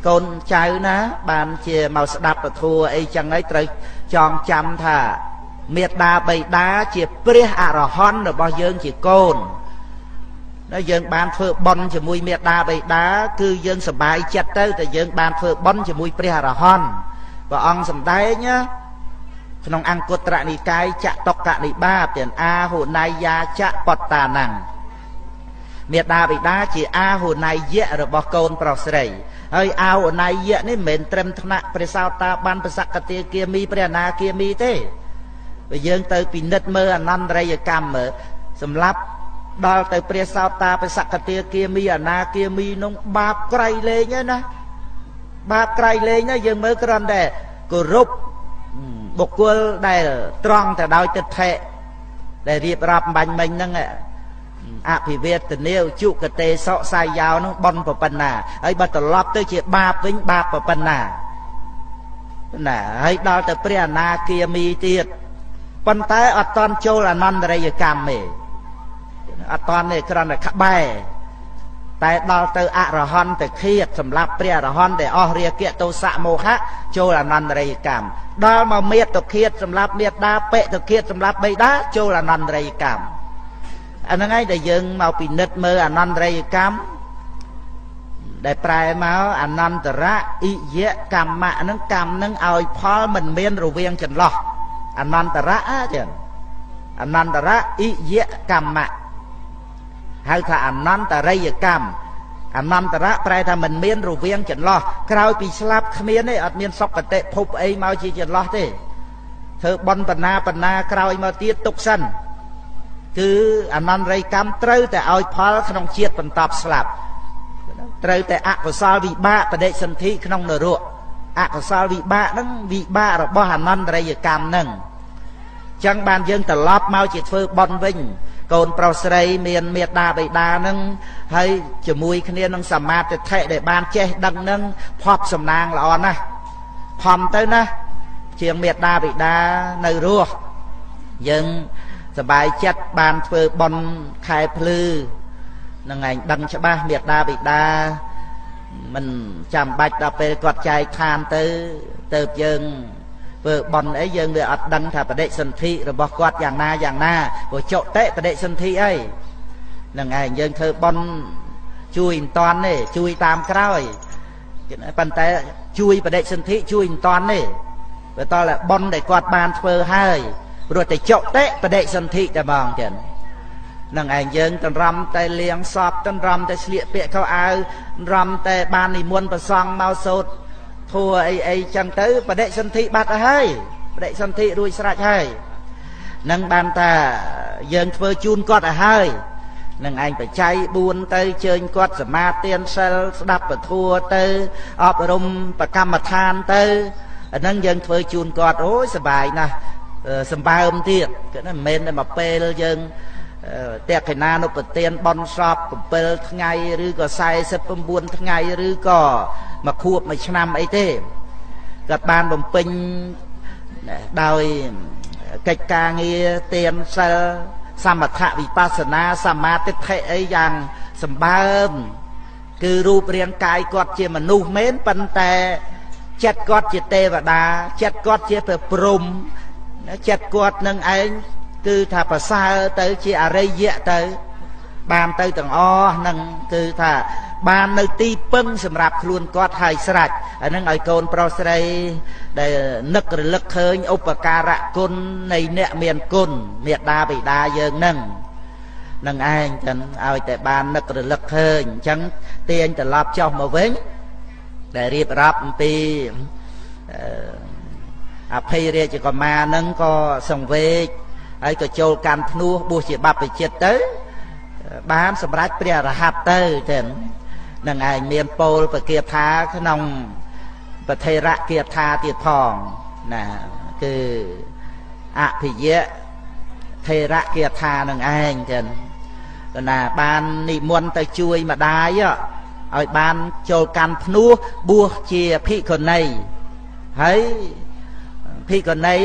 កូនចៅណា បានជាមកស្ដាប់ពធัวអីចឹងហើយត្រូវចងចាំថាមេត្តាបៃតាជាព្រះអរហន្តរបស់យើងជាកូនដែលយើងបានធ្វើបន់ជាមួយមេត្តាបៃតា គឺយើងសប្បាយចិត្តទៅតែយើងបានធ្វើបន់ជាមួយព្រះអរហន្តព្រះអង្គសម្ដែងណា ក្នុងអង្គត្រនិកាយចតុកនិបាតទាំងអាហុណៃយាចបតតាណੰមេដាបិតាជាអាហុណៃយៈរបស់កូនប្រុសស្រីហើយអាហុណៃយៈនេះមិនមែនត្រឹមថ្នាក់ព្រះសោតាបានប្រសកតិគាមីព្រះអនាគាមីទេបើយើងទៅពិនិត្យមើលអនន្តរិយកម្មមើលសម្រាប់ដល់ទៅព្រះសោតាប្រសកតិគាមីអនាគាមីនោះបាបក្រៃលែងហើយណាបាបក្រៃលែងណាយើងមើលគ្រាន់តែគោរព បុគ្គលដែលត្រង់ទៅដោយទិដ្ឋិដែលរៀបរាប់បាញ់មិញហ្នឹងអភិវេទនាឧជុកតេសកសាយយោនឹងបនប្រពន្ធណាហើយបើត្រឡប់ទៅជាបាបវិញបាបប្រពន្ធណាណាហើយដល់ទៅព្រះអនាគាមីទៀតប៉ុន្តែអត់តន់ចូលអនន្តរិយកម្មទេអត់តន់ទេគ្រាន់តែក្បែរតែដល់ទៅអរហន្តឃាតសម្រាប់ព្រះអរហន្តដែលអស់រាគៈទោសៈមោហៈចូលអនន្តរិយកម្ម ដល់មកមេត្តឃាតសម្រាប់មេត្តាបិតឃាតសម្រាប់បិតាចូលអនន្តរិយកម្មអាហ្នឹងឯងដែលយើងមកពិនិត្យមើលអនន្តរិយកម្មដែលប្រែមកអនន្តរៈអិយៈកម្មៈហ្នឹងកម្មហ្នឹងឲ្យផលមិនមានរវាងចន្លោះអនន្តរៈចឹងអនន្តរៈអិយៈកម្មៈហៅថាអនន្តរិយកម្ម អនន្តរៈប្រែថាមិនមានរវាងចន្លោះក្រោយពីស្លាប់គ្មានទេអត់មានសុគតិភពអីមកជាចន្លោះទេធ្វើបន់បណ្ណាបណ្ណាក្រោយមកទៀតទុកសិនគឺអនន្តរិយកម្មត្រូវតែឲ្យផលក្នុងជាតិបន្តស្លាប់ត្រូវតែអកុសលវិបាកបដិសន្ធិក្នុងនរកអកុសលវិបាកហ្នឹងវិបាករបស់អនន្តរិយកម្មហ្នឹងចឹងបានយើងត្រឡប់មកជាធ្វើបន់វិញ កូនប្រុសស្រីមានមេត្តាបិតានឹងហើយជាមួយគ្នានឹងសមាធិដ្ឋិដែលបានចេះដឹងនឹងផប់សំណាងល្អណាស់ខំទៅណាជាងមេត្តាបិតានៅរស់យើងសบายចិត្តបានធ្វើបន់ខែភ្លឺនឹងឯងដឹងច្បាស់មេត្តាបិតាមិនចាំបាច់ដល់ពេលគាត់ចែកឋានទៅទៅយើង ធ្វើបន់អីយើងវាអត់ដឹងថាបដិសន្ធិរបស់គាត់យ៉ាងណាយ៉ាងណាព្រោះចុតិបដិសន្ធិអីនឹងឯងយើងធ្វើបន់ជួយមិនតាន់ទេជួយតាមក្រោយប៉ុន្តែជួយបដិសន្ធិជួយមិនតាន់ទេបើតើបន់ដែលគាត់បានធ្វើហើយព្រោះតែចុតិបដិសន្ធិតែហ្មងចឹងនឹងឯងយើងតម្រាំតែលៀងសពតម្រាំតែស្លៀកពាក់ខោអាវតម្រាំតែបាននិមន្តប្រសង់មកសូត្រ ធัวអីអីចឹងទៅបដិសន្ធិបាត់ទៅហើយបដិសន្ធិរួចស្រេចហើយនឹងបានថាយើងធ្វើជូនគាត់ឲ្យហើយនឹងឯងបច្ច័យ4ទៅជើញគាត់សមាទានសិលស្ដាប់ពធัวទៅអប់រំប្រកម្មដ្ឋានទៅអាហ្នឹងយើងធ្វើជូនគាត់អូយសบายណាស់សម្បើមទៀតគឺមិនមែនតែមកពេលយើង តេខេណានុប្រទានបនសព7ថ្ងៃឬក៏49ថ្ងៃឬក៏មួយខួបមួយឆ្នាំអីទេគាត់បានបំពេញដោយកិច្ចការងារទានសិលសមថវិបស្សនាសមាទិដ្ឋិអីយ៉ាងសម្បើមគឺរូបរាងកាយគាត់ជាមនុស្សមែនប៉ុន្តែចិត្តគាត់ជាទេវតាចិត្តគាត់ជាព្រះព្រំចិត្តគាត់នឹងឯង គឺថាប្រសើរទៅជាអរិយៈទៅបានទៅទាំងអស់ហ្នឹងគឺថាបាននៅទីពឹងសម្រាប់ខ្លួនគាត់ហើយស្រេចអានឹងឲ្យកូនប្រុសស្រីដែលនឹករលឹកឃើញឧបការៈគុណនៃអ្នកមានគុណមេដាបិតាយើងនឹងនឹងឯងចឹងឲ្យតែបាននឹករលឹកឃើញអញ្ចឹងទាញត្រឡប់ចុះមកវិញដែលរៀបរាប់អំពីអភ័យរាជកុមារនឹងក៏សង្វេគ ហើយក៏ចូលកាន់ភ្នោះបួសជាបព្វជិតទៅ បានសម្រេចព្រះរហ័តទៅចឹងនឹងឯងមានពោលពគាថាក្នុងពធិរៈគាថាទៀតផងណាគឺអភិយៈថេរៈគាថានឹងឯងចឹងណាបាននិមន្តទៅជួយម្ដាយឲ្យបានចូលកាន់ភ្នោះបួសជាភិក្ខុនីហើយភិក្ខុនី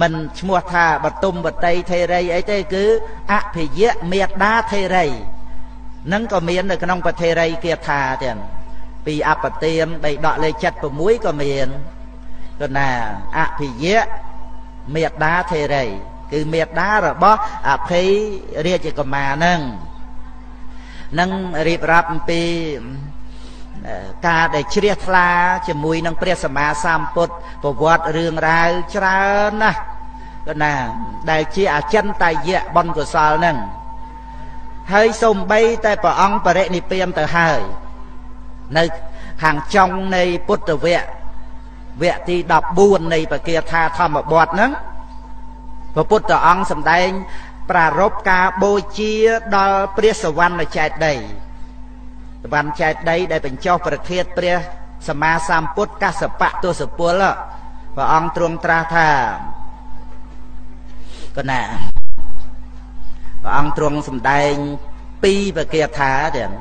មិនឈ្មោះថាបតុមបតីថេរីអីទេគឺអភិយៈមេដាថេរីនឹងក៏មាននៅក្នុងពធេរីគាថាទាំងពីអបទានបីដកលេខ76ក៏មានគណាអភិយៈមេដាថេរីគឺមេដារបស់អភ័យរាជកុមារនឹងនឹងរៀបរាប់អំពីការដែលជ្រះថ្លាជាមួយនឹងព្រះសម្មាសម្ពុទ្ធប្រវត្តិរឿងរ៉ាវច្រើនណាស់ ក៏ណា ដែលជាអចិន្តយៈបុណ្យកុសលនឹងហើយសូម្បីតែព្រះអង្គបរិនិព្វានទៅហើយនៅខាងចុងនៃពុទ្ធវគ្គវគ្គទី14នៃបកាថាធម្មបទហ្នឹងព្រះពុទ្ធអង្គសម្ដែង ប្រារព្ធការបូជាដល់ព្រះសវណ្ណចេតីសវណ្ណចេតីដែលបញ្ចុះប្រធាតព្រះសម្មាសម្ពុទ្ធកសបៈទសពលព្រះអង្គទ្រង់ត្រាស់ថា កណាព្រះអង្គទ្រង់សម្ដែងពីរបកាថាទាំង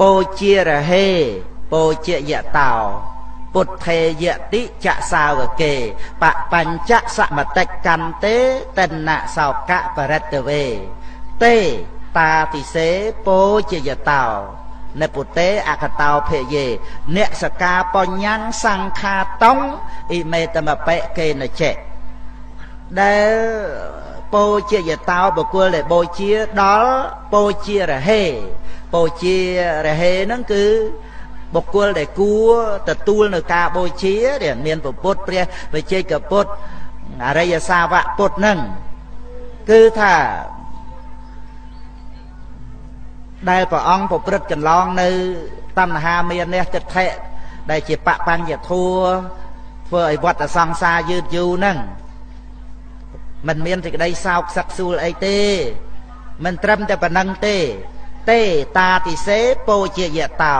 ពោជារហេពោជាយតោពុទ្ធេយតិចសាវកេបបញ្ចសមតិកន្ទេតនៈសោកៈបរិតវេទេតាតិសេពោជាយតោនៅពុទេអកតោភយេអ្នកសកាបញ្ញੰសង្ខាតងអ៊ីមេតមបិកេនចេដែល ពោជាយតោបុគ្គលដែលបូជាដល់ពោជារហេពោជារហេហ្នឹងគឺបុគ្គលដែលគួរទទួលនៅការបូជាដែលមានពុទ្ធព្រះវិជ័យកពុទ្ធអរិយសាវកពុទ្ធហ្នឹងគឺថាដែលព្រះអង្គប្រព្រឹត្តកន្លងនៅតណ្ហាមាននេះទិដ្ឋិដែលជាបបញ្ញធัวធ្វើឲ្យវត្តសង្សារយឺតយូរហ្នឹង មិនមានសេចក្តីសោកសឹកសួលអីទេ មិនត្រឹមតែប៉ុណ្ណឹងទេ ទេតាតិសេពោជាយតោ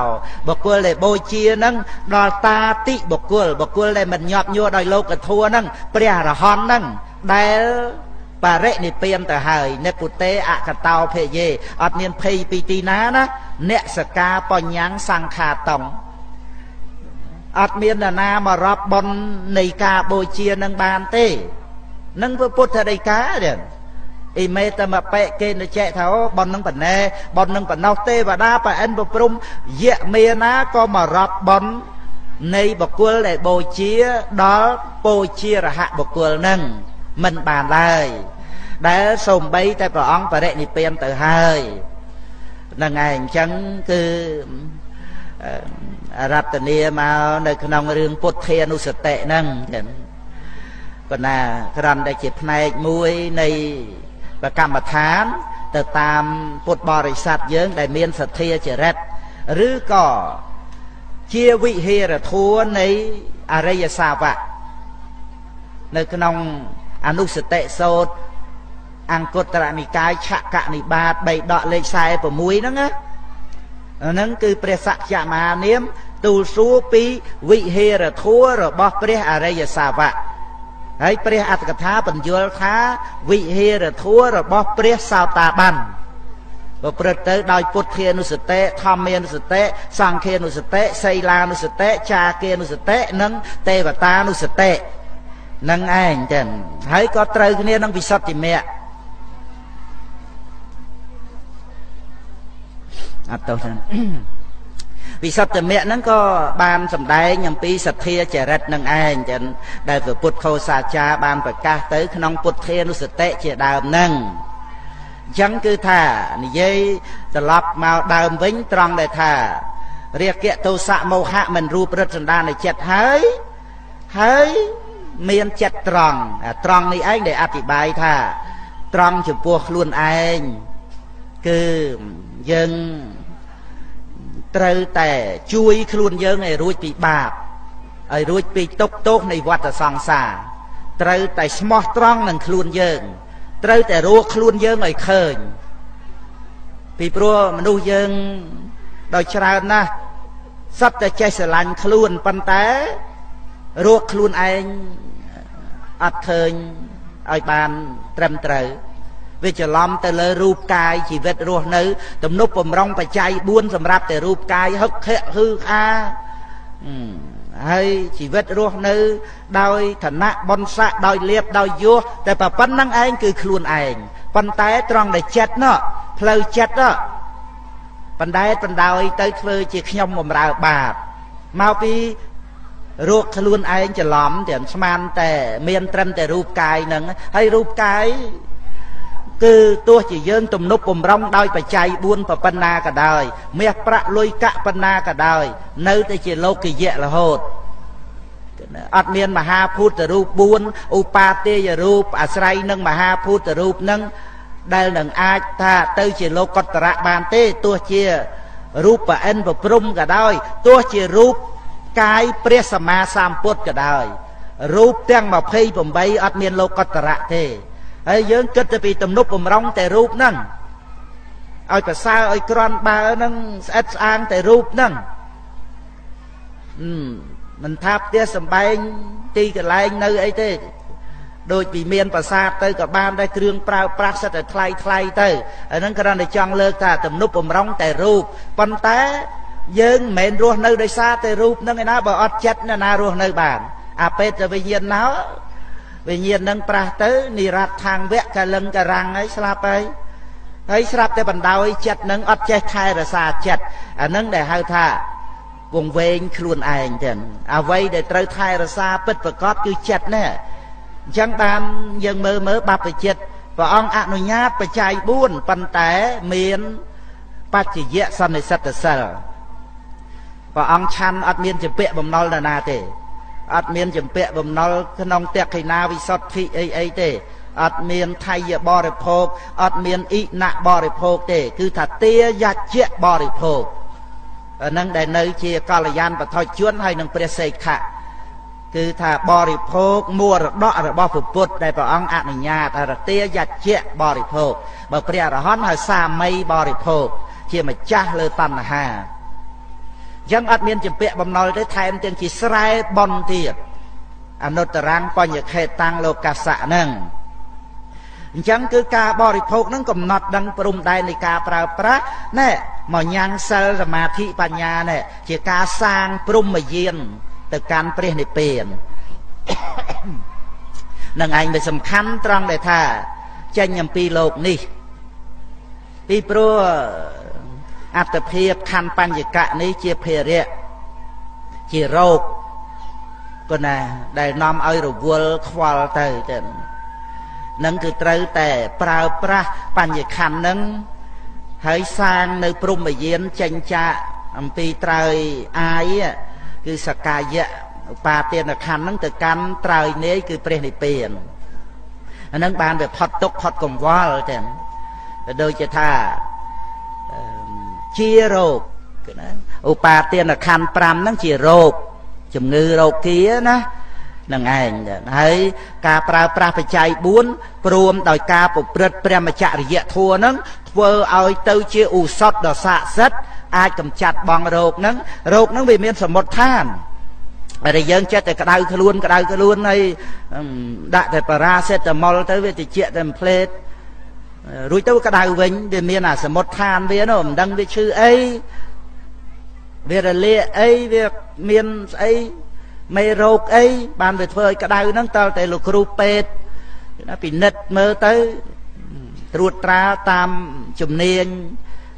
បុគ្គលដែលបូជានឹងដល់តាតិបុគ្គលបុគ្គលដែលមិនញាប់ញួរដោយលោកធัวនឹងព្រះអរហន្តនឹងដែលបរិនិព្វានទៅហើយនិពុទេអកតោភេយេអត់មានភ័យពីទីណាណាអ្នកសកាបញ្ញាំងសង្ខាតងអត់មាននរណាមករាប់បុណ្យនៃការបូជានឹងបានទេ នឹងពុទ្ធដីកាទេអ៊ីមេតមបៈគេនចេថាអូប៉ុននឹងប៉ុណ្ណេប៉ុននឹងប៉ុណ្ណោះទេវតាប្រអិនប្រព្រំយៈមេណាក៏មករាប់ប៉ុននៃបុគ្គលដែលបូជាដល់បូជារហបុគ្គលនឹងមិនបានឡើយដែលសំបីតែព្រះអង្គបរិនិព្វានទៅហើយហ្នឹងឯងអញ្ចឹងគឺរតនាមកនៅក្នុងរឿងពុទ្ធានុសតិហ្នឹង ប៉ុន្តែក្រំតែជាផ្នែកមួយនៃកម្មដ្ឋាន ទៅតាមពុទ្ធបរិស័ទយើង ដែលមានសទ្ធាចរិតឬក៏ជាវិហេរធัวនៃអរិយសាវកនៅក្នុងអនុសតិសោតអង្គតរនិកាយឆកនិបាត3ដកលេខ46ហ្នឹងណាហ្នឹងគឺព្រះសក្យមហានាមទូលសួរពីវិហេរធัวរបស់ព្រះអរិយសាវក ហើយព្រះអត្តកថាបញ្យល់ថាវិហេរធัวរបស់ព្រះសោតាបានប្រព្រឹត្តទៅដោយពុទ្ធានុសតិធម្មានុសតិសង្ឃានុសតិសីលានុសតិចាគានុសតិនិងទេវតានុសតិនឹងឯងចឹងហើយក៏ត្រូវគ្នានឹងវិសុទ្ធិមគ្គអត់ទោសចឹង វិសុទ្ធិមគ្គហ្នឹងក៏បានសម្ដែងអំពីសទ្ធាចរិតនឹងឯងចឹងដែលព្រះពុទ្ធខោសាចារបានប្រកាសទៅ ក្នុងពុទ្ធានុសតិជាដើមហ្នឹងអញ្ចឹងគឺថានិយាយត្រឡប់មកដើមវិញត្រង់ដែលថារាគៈទោសៈមោហៈមិនរូបរិទ្ធសន្តាននៃចិត្តហើយហើយមានចិត្តត្រង់ត្រង់នេះឯងដែលអធិប្បាយថា ត្រង់ចំពោះខ្លួនឯងគឺយើង ត្រូវតែជួយខ្លួនយើងឲ្យរួចពីបាបឲ្យរួចពីទុក្ខទោសនៃវដ្តសង្សារត្រូវតែស្មោះត្រង់នឹងខ្លួនយើង ត្រូវតែរកខ្លួនយើងឲ្យឃើញពីព្រោះមនុស្សយើងដោយច្រើនណាស់សត្វតែចេះស្រឡាញ់ខ្លួនប៉ុន្តែរកខ្លួនឯងអត់ឃើញឲ្យបានត្រឹមត្រូវ វាច្រឡំទៅលើរូបកាយជីវិតរស់នៅ ទំនប់បំរុងបច្ច័យ4សម្រាប់តែរូបកាយហឹកខៈហឺខាហើយជីវិតរស់នៅ ដោយឋានៈបនស័កដោយលៀបដោយយោះតែប៉ុណ្្នឹងឯងគឺខ្លួនឯងប៉ុន្តែត្រង់ដែលចិត្តណោះផ្លូវចិត្តណោះបណ្ដែតបណ្ដោយទៅធ្វើជាខ្ញុំបំរើបាបមកពីរោគខ្លួនឯងច្រឡំតែស្មានតែមានត្រឹមតែរូបកាយនឹងហើយរូបកាយ គឺទោះជាយើងទំនប់បំរុងដោយបច្ច័យ4ប្រប៉ុណ្ណាក៏ដោយមាសប្រាក់លុយកាក់ប៉ុណ្ណាក៏ដោយនៅតែជាលោកយៈរហូតអត់មានមហាភូតរូប4ឧបាទេយរូបអាស្រ័យនឹងមហាភូតរូបនឹងដែលនឹងអាចថាទៅជាលោកកតរៈបានទេទោះជារូបប្រអិនប្រព្រំក៏ដោយទោះជារូបកាយព្រះសម្មាសម្ពុទ្ធក៏ដោយរូបទាំង28អត់មានលោកតរៈទេ ហើយយើងគិតទៅពីទំនប់បំរុងតែរូបហ្នឹងឲ្យប្រសើរឲ្យក្រន់បើហ្នឹងស្អិតស្អាងតែរូបហ្នឹងមិនថាផ្ទះសំបែងទីកន្លែងនៅអីទេដូចពីមានប្រាសាទទៅក៏បានដែរគ្រឿងប្រើប្រាស់សិតតែថ្លៃថ្លៃទៅអាហ្នឹងគ្រាន់តែចង់លើកថាទំនប់បំរុងតែរូបប៉ុន្តែយើងមិនមែនរស់នៅដោយសារតែរូបហ្នឹងឯណាបើអត់ចិត្តណាណារស់នៅបានអាពេតវិញ្ញាណណោ វិញ្ញាណនឹងប្រះទៅនិរដ្ឋាងវៈកលឹងករាំងហើយស្លាប់ហើយហើយស្រាប់តែបណ្ដោយចិត្តនឹងអត់ចេះថែរក្សាចិត្តអានឹងដែលហៅថាវងវែងខ្លួនឯងចឹងអ្វីដែលត្រូវថែរក្សាពិតប្រកបគឺចិត្តនេះអញ្ចឹងបានយើងមើលមើលបព្វជិតព្រះអង្គអនុញ្ញាតបច្ច័យ4ប៉ុន្តែមានបច្ចយៈសន្និសិទ្ធសិលព្រះអង្គឆាន់អត់មានចម្ពាក់បំណុលនរណាទេ អត់មានចម្ពាក់បំណុលក្នុងតក្កិណាវិសុទ្ធិអីអីទេអត់មានថៃបរិភោគអត់មានអ៊ីណបរិភោគទេ គឺថាទាយជ្ជៈបរិភោគហ្នឹងដែលនៅជាកល្យានបថុជនហើយនឹងព្រះសេខៈគឺថាបរិភោគមរតករបស់ពុទ្ធដែលព្រះអង្គអនុញ្ញាតរទាយជ្ជៈបរិភោគបើព្រះអរហន្តហៅសាមីបរិភោគជាម្ចាស់លើតណ្ហា អញ្ចឹងអត់មានចម្ពាក់បំណុលទេថែមទាំងជាស្រែបនទៀតអនុត្តរាំងបញ្ញខេតាំងលោកសៈហ្នឹងអញ្ចឹងគឺការបរិភោគនឹងកំណត់ដឹងព្រំដែននៃការប្រើប្រាស់ណែមកញ៉ាំងសិលសមាធិបញ្ញាណែជាការសាងព្រំយានទៅកាន់ព្រះនិព្វាននឹងឯងវាសំខាន់ត្រង់ដែលថាចេញអំពីលោកនេះពីព្រោះ អត្តភាពខណ្ឌបញ្ញកៈនេះជាភារៈជារោគក៏ណាដែលនាំឲ្យរវល់ខ្វល់ទៅទៅនឹងគឺត្រូវតែប្រើប្រាស់បញ្ញខណ្ឌនឹងហើយសាងនៅព្រំយានចេញចាកអំពីត្រើយអាយគឺសកាយៈឧបាទានខណ្ឌហ្នឹងទៅកាន់ត្រើយនាយគឺព្រះនិព្វានអាហ្នឹងបានវាផុតទុកផុតកង្វល់ចឹងដូចជាថា ជារោគគឺណាឧបាទានខណ្ឌ5ហ្នឹងជារោគជំងឺរោគាណានឹងឯងហើយការប្រើប្រាស់បច្ច័យ4ព្រមដោយការប្រព្រឹត្តព្រះមច្ចរិយធัวហ្នឹងធ្វើឲ្យទៅជាឧសថដ៏ស័ក្តិសិទ្ធអាចកម្ចាត់បងរោគហ្នឹងរោគហ្នឹងវាមានសមុទ្រឋានតែយើងចិត្តតែក្តៅខ្លួនក្តៅខ្លួនហើយដាក់តែប៉ារ៉ាសេតាមុលទៅវាតិចតែផ្លេត រួចទៅក្តៅវិញវាមានអាសមុទ្រឋានវានោះមិនដឹងវាឈឺអីវារលាកអីវាមានស្អីមេរោគអីបានវាធ្វើឲ្យក្តៅហ្នឹងតើតែលោកគ្រូពេទ្យណាពិនិត្យមើលទៅត្រួតត្រាតាមជំនាញ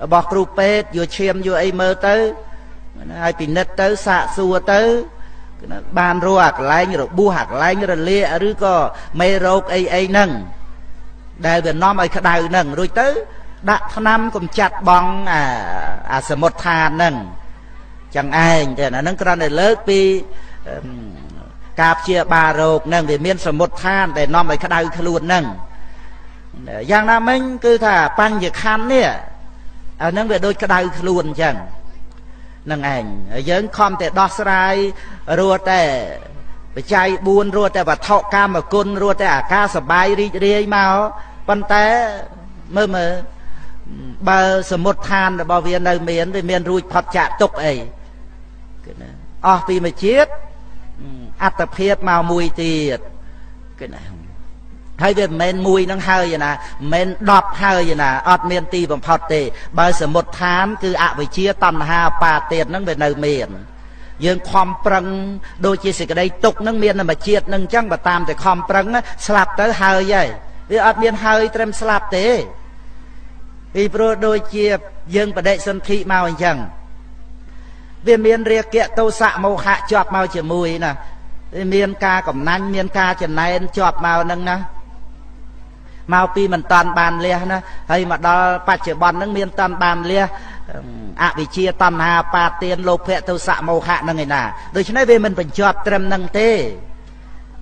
របស់គ្រូពេទ្យយកឈាមយកអីមើលទៅហើយពិនិត្យទៅសាកសួរទៅបានរកអាកន្លែងរបួសអាកន្លែងរលាកឬក៏មេរោគអីអីហ្នឹង ដែលវានាំឲ្យក្តៅហ្នឹងរួចទៅ ដាក់ថ្នាំកំចាត់បងអាអាសមុទ្រឋានហ្នឹងចឹងឯងតែអាហ្នឹងគ្រាន់តែលើកពីការព្យាបាលរោគហ្នឹងវាមានសមុទ្រឋានដែលនាំឲ្យក្តៅខ្លួនហ្នឹងយ៉ាងណាមិញគឺថាបញ្ញខណ្ឌនេះអាហ្នឹងវាដូចក្តៅខ្លួនអញ្ចឹងនឹងឯងយើងខំតែដោះស្រាយរត់តែ បច្ច័យ4រត់តែវត្ថុកម្មគុណរត់តែអាការសបាយរីករាយមកប៉ុន្តែមើលមើលបើសមុទ្រឋានរបស់វានៅមានវាមានរួចផុតចាក់ទុកអីគឺណាអស់ពីមួយជាតិអត្តភាពមកមួយទៀតគឺណាហើយវាមិនមែនមួយនឹងហើយណាមិនមែន10ហើយណាអត់មានទីបំផុតទេ បើសមុទ្រឋាន គឺអវិជ្ជាតណ្ហាបាទៀតហ្នឹងវានៅមាន យើងខំប្រឹងដូចជាសេចក្តីទុកនឹងមានតែមួយជាតិនឹងអញ្ចឹងបើតាមតែខំប្រឹងស្លាប់ទៅហើយហើយវាអត់មានហើយត្រឹមស្លាប់ទេពីព្រោះដូចជាយើងបដិសន្ធិមកអញ្ចឹងវាមានរាគៈទោសៈមោហៈជាប់មកជាមួយណាវាមានការកំណាញ់មានការចំណែនជាប់មកនឹងណាមកពីមិនតាន់បានលះណាហើយមកដល់បច្ចុប្បន្នហ្នឹងមានតាន់បានលះ អវិជ្ជាតណ្ហាបាទានលោភៈទោសៈមោហៈហ្នឹងឯណាដូច្នេះវាមិនបញ្ចប់ត្រឹមហ្នឹងទេ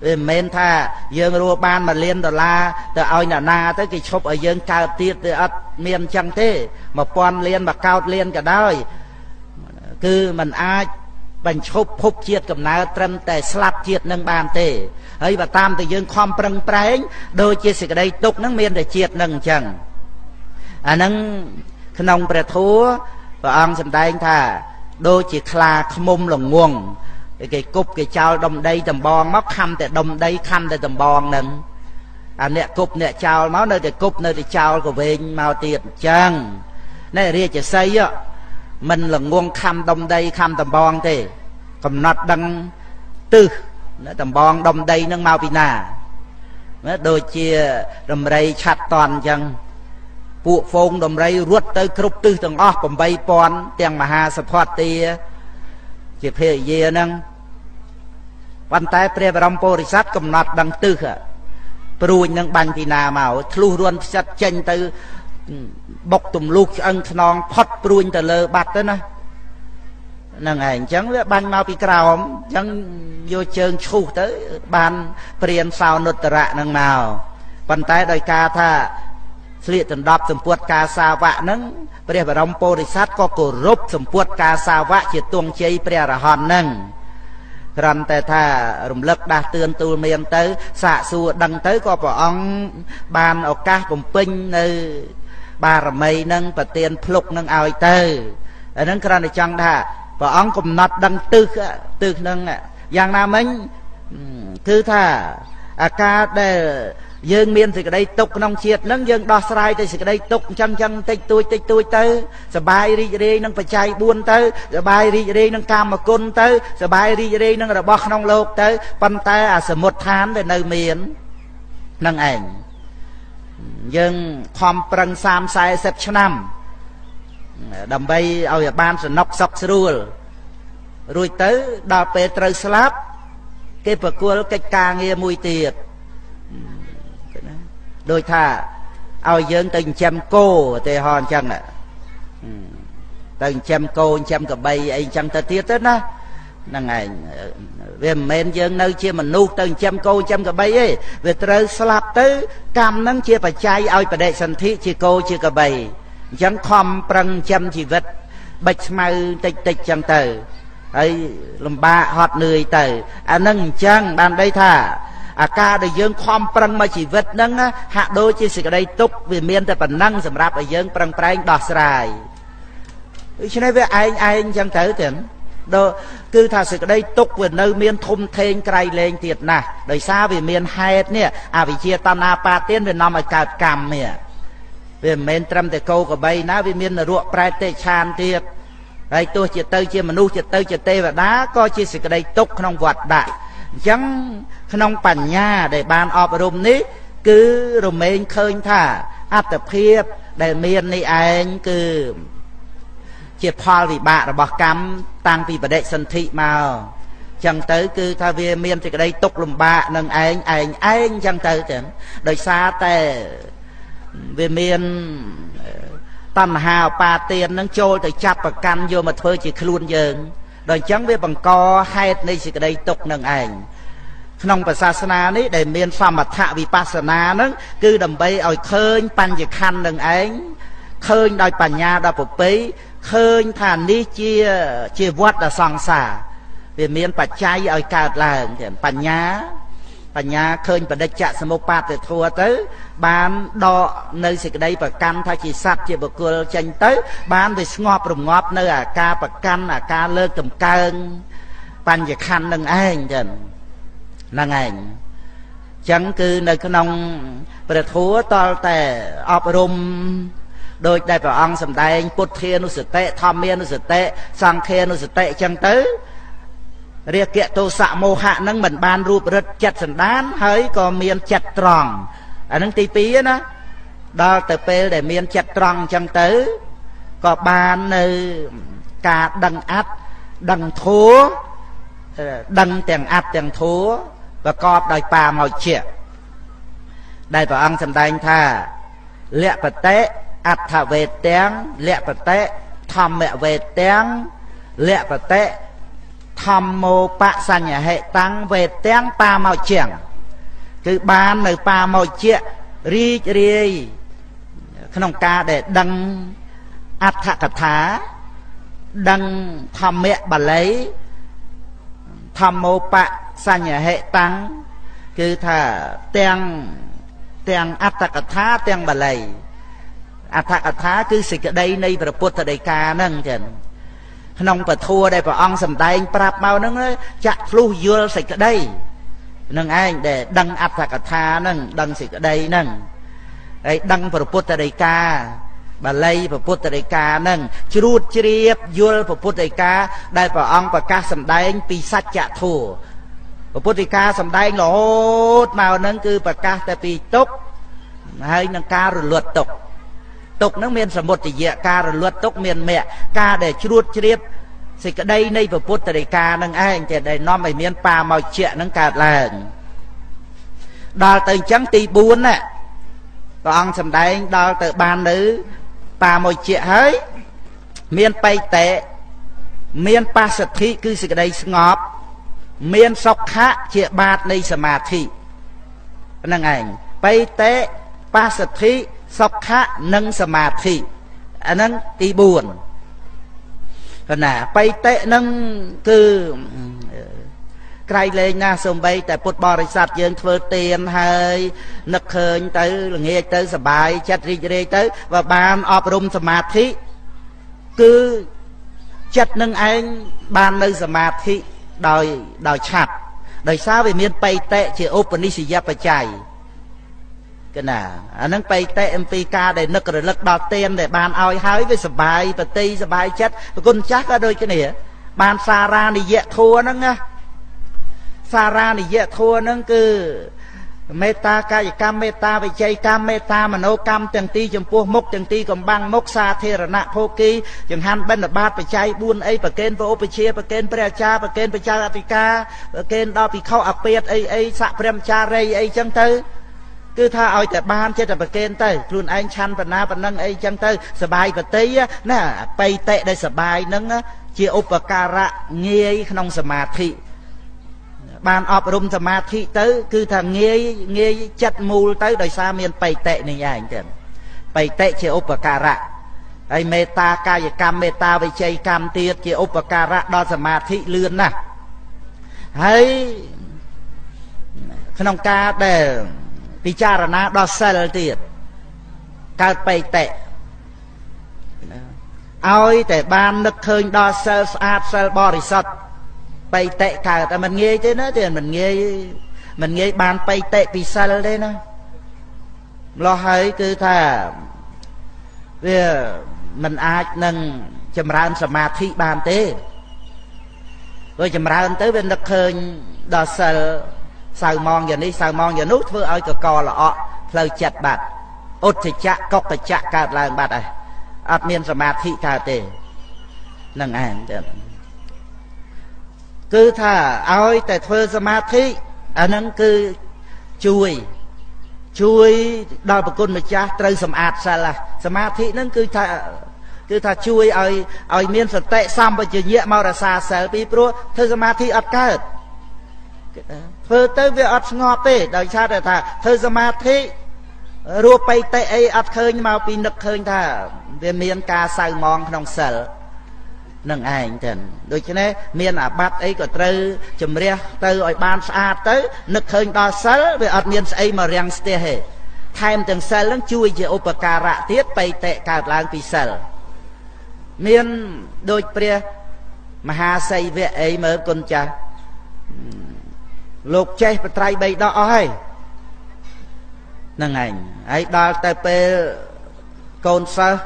វាមិនមែនថាយើងរស់បាន1លានដុល្លារទៅឲ្យអ្នកណាទៅគេឈប់ឲ្យយើងកើតទៀតវាអត់មានអញ្ចឹងទេ1000លានមកកោតលានក៏ដោយគឺมันអាចបញ្ឈប់ភពជាតិកំណើតត្រឹមតែស្លាប់ជាតិនឹងបានទេហើយបើតាមតែយើងខំប្រឹងប្រែងដូចជាសេចក្តីទុកនឹងមានតែជាតិនឹងអញ្ចឹងអានឹង ក្នុងព្រះធម៌ព្រះអង្គសម្ដែងថា ដូចជាខ្លាខ្មុំល្ងងគេគប់គេចោលដុំដីដំបងមកខំតែដុំដីខំតែដំបងនឹងអាអ្នកគប់អ្នកចោលមកនៅតែគប់នៅតែចោលក៏វែងមកទៀតអញ្ចឹងណែរាជសីមិនល្ងងខំដុំដីខំដំបងទេ កំណត់ដឹងទិសដំបងដុំដីនឹងមកពីណាដូចជារំរីឆាត់តន់អញ្ចឹង ពួកហ្វូងដំរីរត់ទៅគ្រប់ទិសទាំងអស់8000ទាំងមហាសភ័តទាជាភរិយាហ្នឹងប៉ុន្តែព្រះបរមពុរិស័ទកំណត់ដឹងទិសព្រួញនឹងបាញ់ពីណាមកធ្លុះរួនផ្ចិតចេញទៅបុកទម្លុះឆ្អឹងខ្នងផុតព្រួញទៅលើបាត់ទៅណាហ្នឹងហើយអញ្ចឹងវាបាញ់មកពីក្រោមអញ្ចឹងយកជើងឈូសទៅបានព្រានសោនុត្តរៈហ្នឹងមកប៉ុន្តែដោយការថា ស្លៀកដណ្ដប់សម្ពុតការសាវៈហ្នឹងព្រះបរមពុរិស័ទក៏គោរពសម្ពុតការសាវៈជាទងជ័យព្រះអរហន្តហ្នឹងគ្រាន់តែថារំលឹកដាស់តឿនទូលមានទៅ សាកសួរដឹងទៅក៏ព្រះអង្គបានឱកាសបំពេញនៅបារមីនឹងប្រទៀនភ្លុកនឹងឲ្យទៅអាហ្នឹងគ្រាន់តែចង់ថាព្រះអង្គកំណត់ដឹងទិសទិសនឹងយ៉ាងណាមិញគឺថាអាការដែល យើងមានសេចក្តីទុកក្នុងជាតិនឹងយើងដោះស្រាយទៅសេចក្តីទុកអញ្ចឹងអញ្ចឹងតិចតួចតិចតួចទៅសបាយរីករាយនឹងបច្ច័យ4ទៅសបាយរីករាយនឹងកាមគុណទៅសបាយរីករាយនឹងរបស់ក្នុងលោកទៅប៉ុន្តែអាសមុទ្ឋានដែលនៅមាននឹងឯងយើងខំប្រឹង30 40ឆ្នាំដើម្បីឲ្យបានសនុកសុខស្រួលរួចទៅដល់ពេលត្រូវស្លាប់គេប្រគល់កិច្ចការងារមួយទៀត ដូចថាឲ្យយើងទៅចិញ្ចឹមគោឧទាហរណ៍អញ្ចឹងទៅចិញ្ចឹមគោចិញ្ចឹមកបីអីអញ្ចឹងទៅទៀតទៅណាហ្នឹងឯងវាមិនមែនយើងនៅជាមនុស្សទៅចិញ្ចឹមគោចិញ្ចឹមកបីទេវាត្រូវស្លាប់ទៅកម្មហ្នឹងជាបច្ច័យឲ្យបដិសន្ធិជាគោជាកបីអញ្ចឹងខំប្រឹងចិញ្ចឹមជីវិតបិចស្មៅតិចតិចអញ្ចឹងទៅហើយលំបាកហត់នឿយទៅអានឹងអញ្ចឹងបានដីថា អាការដែលយើងខំប្រឹងមកជីវិតហ្នឹងហាក់ដូចជាសេចក្តីទុកវាមានតែប៉ុណ្ណឹងសម្រាប់ឲ្យយើងប្រឹងប្រែងដោះស្រាយដូច្នេះវាឯងឯងអញ្ចឹងទៅទាំងដល់គឺថាសេចក្តីទុកវានៅមានធំធេងក្រៃលែងទៀតណាស់ដោយសារវាមានហេតុនេះអវិជ្ជាតណ្ហាបាទានវានាំឲ្យកើតកម្មនេះវាមិនមែនត្រឹមតែកោកបីណាវាមាននរកប្រែតទេឆានទៀតហើយទោះជាទៅជាមនុស្សជាទៅជាទេវតាក៏ជាសេចក្តីទុកក្នុងវត្តដាក់ អញ្ចឹងក្នុងបញ្ញាដែលបានអប់រំនេះ គឺរមែងឃើញថាអត្តភាពដែលមាននេះឯងគឺជាផលវិបាករបស់កម្មតាំងពីបដិសន្ធិមកចឹងទៅគឺថាវាមានសេចក្តីទុកលំបាកនឹងឯងឯងឯងចឹងទៅចឹងដោយសារតែវាមានតណ្ហាឧបាទាននឹងចូលទៅចាប់ប្រកាន់យកមកធ្វើជាខ្លួនយើង ដល់អញ្ចឹងវាបង្កហេតុនៃសេចក្តីទុកនឹងឯងក្នុងព្រះសាសនានេះដែលមានសមថវិបស្សនានឹងគឺដើម្បីឲ្យឃើញបញ្ញខណ្ឌនឹងឯងឃើញដោយបញ្ញាដល់ប្រពៃឃើញថានេះជាជាវត្តដ៏សង្សារវាមានបច្ច័យឲ្យកើតឡើងបញ្ញា បញ្ញាឃើញបដិច្ចសមុបាទធัวទៅ បានដកនៅសេចក្តីប្រកាន់ថាជាសត្វជាបុគ្គលចេញទៅ បានវាស្ងប់រងាប់នៅអាការប្រកាន់អាការលើកតម្កើងបញ្ញខណ្ឌនឹងឯងចឹងហ្នឹងឯងចឹងគឺនៅក្នុងព្រះធัวតលតែអប់រំដោយដែលព្រះអង្គសម្ដែងពុទ្ធានុសតិធម្មានុសតិសង្ឃានុសតិចឹងទៅ រាគៈទោសៈមោហៈនឹងមិនបានរូបរិទ្ធចិត្តសន្តានហើយក៏មានចិត្តត្រង់អានឹងទី2ណាដល់ទៅពេលដែលមានចិត្តត្រង់អញ្ចឹងទៅក៏បាននៅការដឹងអត្តដឹងធัวដឹងទាំងអត្តទាំងធัวប្រកបដោយបាមកជាដែលព្រះអង្គសម្ដែងថាលៈបតិអដ្ឋវេទាំងលៈបតិធម្មវេទាំងលៈបតិ ធម្មោបសញ្ញហេតាំងវេទាំងបាមកជាគឺបាននៅបាមកជារីករាយក្នុងការដែលដឹងអដ្ឋកថាដឹងធម្មៈបាលីធម្មោបសញ្ញហេតាំងគឺថាទាំងទាំងអត្តកថាទាំងបាលីអត្ថកថាគឺសេចក្តីនៃព្រះពុទ្ធដីកាហ្នឹងចឹង ក្នុងពធัวដែលព្រះអង្គសម្ដែងប្រាប់មកហ្នឹងចាក់ភ្លុះយល់សេចក្តីនឹងឯងដែលដឹងអត្ថកថាហ្នឹងដឹងសេចក្តីហ្នឹងហើយដឹងព្រះពុទ្ធដីកាបាលីព្រះពុទ្ធដីកាហ្នឹងជ្រួតជ្រាបយល់ព្រះពុទ្ធដីកាដែលព្រះអង្គប្រកាសសម្ដែងពីសច្ចធម៌ព្រះពុទ្ធដីកាសម្ដែងរហូតមកហ្នឹងគឺប្រកាសតែពីទុកហើយនឹងការរលត់ទុក ទុកនឹងមានសមុទ្យៈការរលត់ទុកមានមគ្គការដែលជ្រួតជ្រាបសេចក្តីនៃពុទ្ធរិកានឹងឯងតែដែលនាំឲ្យមានបាមកជានឹងកើតឡើងដល់ទៅអញ្ចឹងទី4ណាព្រះអង្គសម្ដែងដល់ទៅបាននៅបាមកជាហើយមានបៃតេមានបស្សទ្ធិគឺសេចក្តីស្ងប់មានសុខៈជាបាតនៃសមាធិហ្នឹងឯងបៃតេបស្សទ្ធិ សុខៈនិងសមាធិអាហ្នឹងទី4កណាបៃតិនឹងគឺក្រៃលែងណាសំបីតែពុទ្ធបរិស័ទយើងធ្វើទានហើយនឹកឃើញទៅល្ងាចទៅសបាយចិត្តរីករាយទៅបើបានអប់រំសមាធិគឺចិត្តនឹងឯងបាននៅសមាធិដោយដោយឆាប់ដោយសារវាមានបៃតេជាឧបនិស្សយបច្ច័យ កណាអានឹងបៃតេអំពីការដែលនឹករលឹកដល់ទានដែលបានឲ្យហើយវាសបាយប្រតិសបាយចិត្តប្រគុណចាស់ក៏ដូចគ្នា បានសារានិយធัวហ្នឹងណាសារានិយធัวហ្នឹងគឺមេត្តាកាយកម្មមេត្តាវិជ័យកម្មមេត្តាមនោកម្មទាំងទីចំពោះមុខទាំងទីកំបាំងមុខសាធារណៈភោគីចង្ហាន់បិណ្ឌបាតបច្ច័យ4អីប្រកេនព្រះឧបជាប្រកេនព្រះអាចារ្យប្រកេនបច្ច័យអធិការប្រកេនដល់ភិក្ខុអពាតអីអីស័កព្រមចារីអីចឹងទៅ គឺថាឲ្យតែបានចិត្តតែប្រកេនទៅខ្លួនឯងឆាន់បណ្ណាប៉ុណ្ណឹងអីចឹងទៅសបាយបតិណាបៃតិដែលសបាយហ្នឹងជាឧបការៈងាយក្នុងសមាធិបានអប់រំសមាធិទៅ គឺថាងាយងាយចិត្តមូលទៅដោយសារមានបៃតិនេះឯងទៅបៃតិជាឧបការៈហើយមេត្តាកាយកម្មមេត្តាវិជ័យកម្មទៀតជាឧបការៈដល់សមាធិលឿនណាស់ហើយក្នុងការដែល ពិចារណាដល់សិលទៀតកើតបៃតិឲ្យតែបាននឹកឃើញដល់សិលស្អាតសិលបរិសុទ្ធបៃតិកើតតែមិនងាយទេណាទេមិនងាយមិនងាយបានបៃតិពិសិលទេណាម្លោះហើយគឺថាវាមិនអាចនឹងចម្រើនសមាធិបានទេព្រោះចម្រើនទៅវានឹកឃើញដល់សិល សៅម៉ងយ៉ាងនេះសៅម៉ងយ៉ាងនោះធ្វើឲ្យកកល្អក់ផ្លូវចិត្តបាត់ឧទ្ធចៈកកចៈកើតឡើងបាត់ហើយអត់មានសមាធិកើតទេនឹងឯងទៅគឺថាឲ្យតែធ្វើសមាធិអាហ្នឹងគឺជួយជួយដល់ប្រគុណម្ចាស់ត្រូវសម្អាតសិលសមាធិហ្នឹងគឺថាគឺថាជួយឲ្យឲ្យមានសតិសម្បជញ្ញៈមករសាសិលពីព្រោះធ្វើសមាធិអត់កើត ធ្វើទៅវាអត់ស្ងប់ទេដោយសារតែថាធ្វើសមាធិរូបបៃតេអីអត់ឃើញមកពីនឹកឃើញថា វាមានការសៅមងក្នុងសិលនឹងឯងទៅដូច្នេះមានអាបត្តិអីក៏ត្រូវជំរះទៅឲ្យបានស្អាតទៅនឹកឃើញដល់សិលវាអត់មានស្អីមករាំងស្ទះទេថែមទាំងសិលនឹងជួយជាឧបការៈទៀតបៃតេកើតឡើងពីសិលមានដូចព្រះមហាសីវៈអីមើលគុណចាស់ លោកចេះបត្រៃបីដកអស់ហើយហ្នឹងឯងហើយដល់ទៅពេលកូនសិស្ស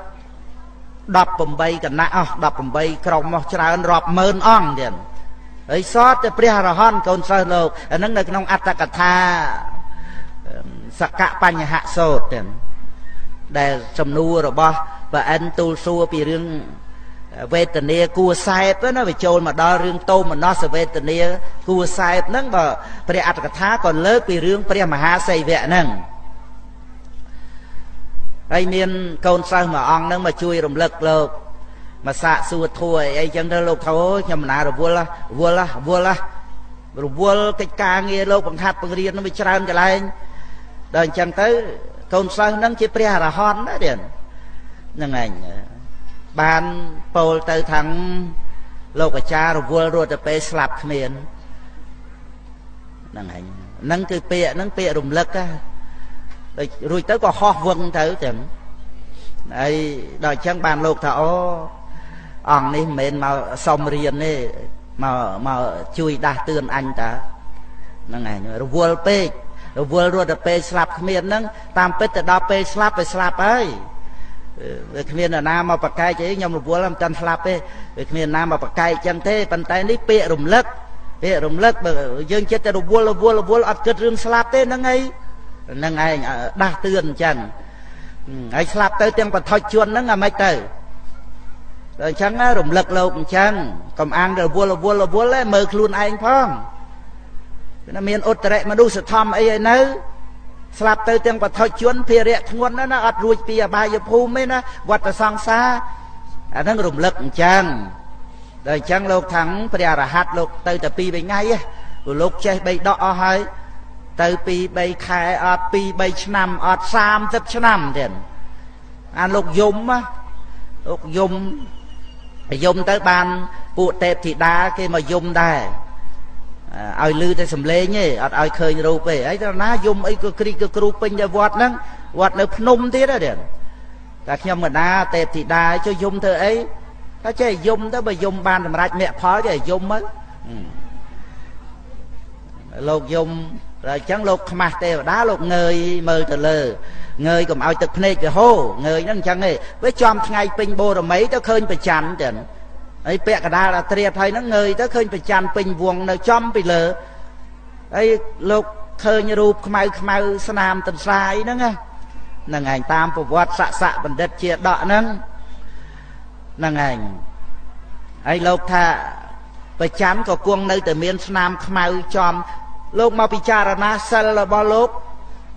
18គណៈអស់18ក្រុមមកច្រើនរាប់ម៉ឺនអង្គទៀតហើយសតតែព្រះអរហន្តកូនសិស្សលោកអានឹងនៅក្នុងអត្តកថាសកបញ្ញហសោតទៀតដែលសំណួររបស់ប្រអិនទូលសួរពីរឿង វេទនាគួសែបណាវាចូលមកដល់រឿងតោមនសវេទនាគួសែបហ្នឹងបើព្រះអត្តកថាក៏លើកពីរឿងព្រះមហាសីវៈហ្នឹងហើយមានកូនសិស្សមួយអង្គនឹងមកជួយរំលឹកលោកមកសាកសួរធัวអីអីចឹងទៅលោកថាអូខ្ញុំមិនណារវល់រវល់រវល់រវល់កិច្ចការងារលោកបង្ហាត់បង្រៀននឹងវាច្រើនកន្លែងដល់អញ្ចឹងទៅកូនសិស្សនឹងជាព្រះអរហន្តណាទៀតហ្នឹងឯង បានពោលទៅថាងលោកអាចារ្យរវល់រត់ទៅពេលស្លាប់គ្មានហ្នឹងឯងហ្នឹងគឺពាក្យហ្នឹងពាក្យរំលឹកណាដូចរួចទៅក៏ហោះវឹងទៅចឹងហើយដល់អញ្ចឹងបានលោកថាអូអង្គនេះមិនមែនមកសុំរៀនទេមកមកជួយដាស់តឿនអញតាហ្នឹងឯងរវល់ពេករវល់រត់ទៅពេលស្លាប់គ្មានហ្នឹងតាមពិតទៅដល់ពេលស្លាប់វាស្លាប់ហើយ វាគ្មាននរណាមកប្រកែកអីខ្ញុំរវល់មិនតាន់ស្លាប់ទេវាគ្មានណាមកប្រកែកចឹងទេប៉ុន្តែនេះពាក្យរំលឹកពាក្យរំលឹកបើយើងចិត្តតែរវល់រវល់រវល់អត់គិតរឿងស្លាប់ទេហ្នឹងឯងនឹងឯងដាស់តឿនអញ្ចឹងហើយស្លាប់ទៅទាំងបថុជជួនហ្នឹងអាម៉េចទៅដល់អញ្ចឹងរំលឹកលោកអញ្ចឹងកុំអាងរវល់រវល់រវល់ឯងមើលខ្លួនឯងផងវាមានឧត្តរិមនុស្សធម៌អីឯនៅ ស្លាប់ទៅទាំងបថុជជួនភារៈធ្ងន់ណាស់ណាអត់រួចពីអបាយភូមិទេណាវត្តសង្សារអាហ្នឹងរំលឹកអញ្ចឹងដល់អញ្ចឹងលោកថាំងព្រះអរហ័តលោកទៅតែពីរថ្ងៃព្រោះលោកចេះបីដកអស់ហើយទៅ2 3ខែអត់2 3ឆ្នាំអត់30ឆ្នាំទៀតអាលោកយំលោកយំយំទៅបានពួកទេពធីតាគេមកយំដែរ ឲ្យលឺតែសំឡេងទេអត់ឲ្យឃើញរូបទេហើយទៅណាយំអីក៏គ្រីកក៏គ្រូពេញតែវត្តហ្នឹងវត្តនៅភ្នំទៀតទេតែខ្ញុំកណាទេពធីតាចុះយំធ្វើអីតែចេះយំទៅបើយំបានសម្រេចមគ្គផលចេះយំមកលោកយំតែអញ្ចឹងលោកខ្មាស់ទេវតាលោកងើយមើលទៅលើងើយកុំឲ្យទឹកភ្នែកវាហូរងើយហ្នឹងអញ្ចឹងឯងវាចំថ្ងៃពេញបូរមីទៅឃើញប្រច័នចឹង ហើយពាក់កដាលអាត្រៀតហើយហ្នឹងងើយទៅឃើញប្រច័នពេញវងនៅចំពីលើហើយលោកឃើញរូបខ្មៅខ្មៅស្នាមទន្សាយហ្នឹងហ្នឹងឯងតាមប្រវត្តិស័កស័កបណ្ឌិតជាដកហ្នឹងហ្នឹងឯងហើយលោកថាប្រច័នក៏គង់នៅតែមានស្នាមខ្មៅចំលោកមកពិចារណាសិលរបស់លោក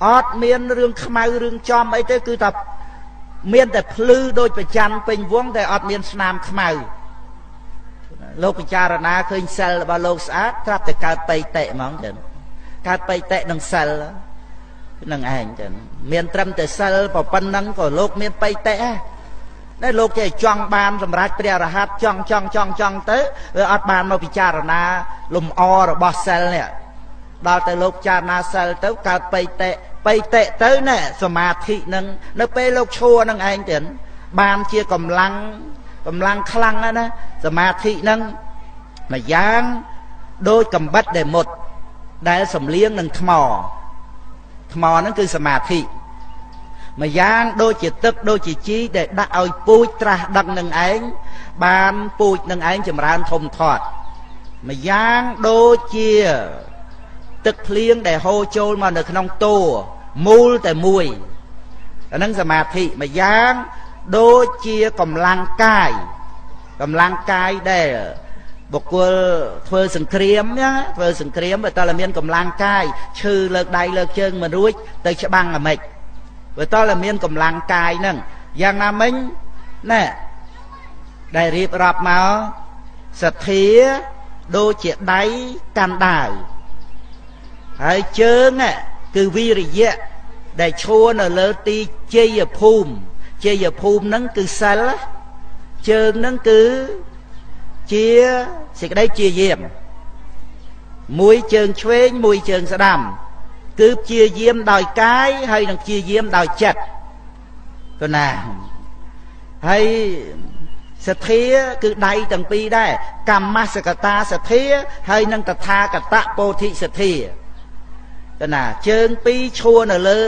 អត់មានរឿងខ្មៅរឿងចំអីទេគឺថាមានតែភ្លឺដូចប្រច័នពេញវងតែអត់មានស្នាមខ្មៅ លោកពិចារណាឃើញសិលរបស់លោកស្អាតត្រាប់តែកើតបៃតិហ្មងចឹងកើតបៃតិនឹងសិលនឹងឯងចឹងមានត្រឹមតែសិលប៉ុណ្ណឹងក៏លោកមានបៃតិដែរតែលោកចេះចង់បានសម្រាប់ព្រះរហ័តចង់ចង់ចង់ចង់ទៅវាអត់បានមកពិចារណា លំអរបស់សិលនេះដល់ទៅលោកចារណាសិលទៅកើតបៃតិបៃតិទៅណែសមាធិនឹងនៅពេលលោកឈួរនឹងឯងទៀតបានជាកម្លាំង កម្លាំងខ្លាំងណាសមាធិនឹងមួយយ៉ាងដូចកំបិតដែលមុតដែលសំលៀងនឹងថ្មថ្មហ្នឹងគឺសមាធិមួយយ៉ាងដូចជាទឹកដូចជាជីដែលដាក់ឲ្យពូជត្រាស់ដឹកនឹងឯងបានពូជនឹងឯងចម្រើនធំធាត់មួយយ៉ាងដូចជាទឹកភ្លៀងដែលហូរចូលមកនៅក្នុងតួមូលតែមួយអានឹងសមាធិមួយយ៉ាង ដូចជាកម្លាំងកាយកម្លាំងកាយដែលបុគ្គលធ្វើសង្គ្រាមណាធ្វើសង្គ្រាមបើតើមានកម្លាំងកាយឈឺលើកដៃលើកជើងមិនរួចទៅច្បាំងអាម៉េចបើតើមានកម្លាំងកាយហ្នឹងយ៉ាងណាមិញណែដែលរៀបរាប់មកសទ្ធាដូចជាដៃកាន់ដាវហើយជើងគឺវិរិយៈដែលឈួរនៅលើទីជ័យភូមិ ជ័យភូមិហ្នឹងគឺសិលជើងហ្នឹងគឺជាសេចក្តីជាយាមមួយជើងឆ្វេងមួយជើងស្ដាំ គឺព្យាយាមដោយកាយហើយនឹងព្យាយាមដោយចិត្តទៅណាហើយសទ្ធាគឺដៃទាំងពីរដែរកម្មសកតាសទ្ធា ហើយនឹងតថាកតពោធិសទ្ធាទៅណាជើងពីរឈួរនៅលើ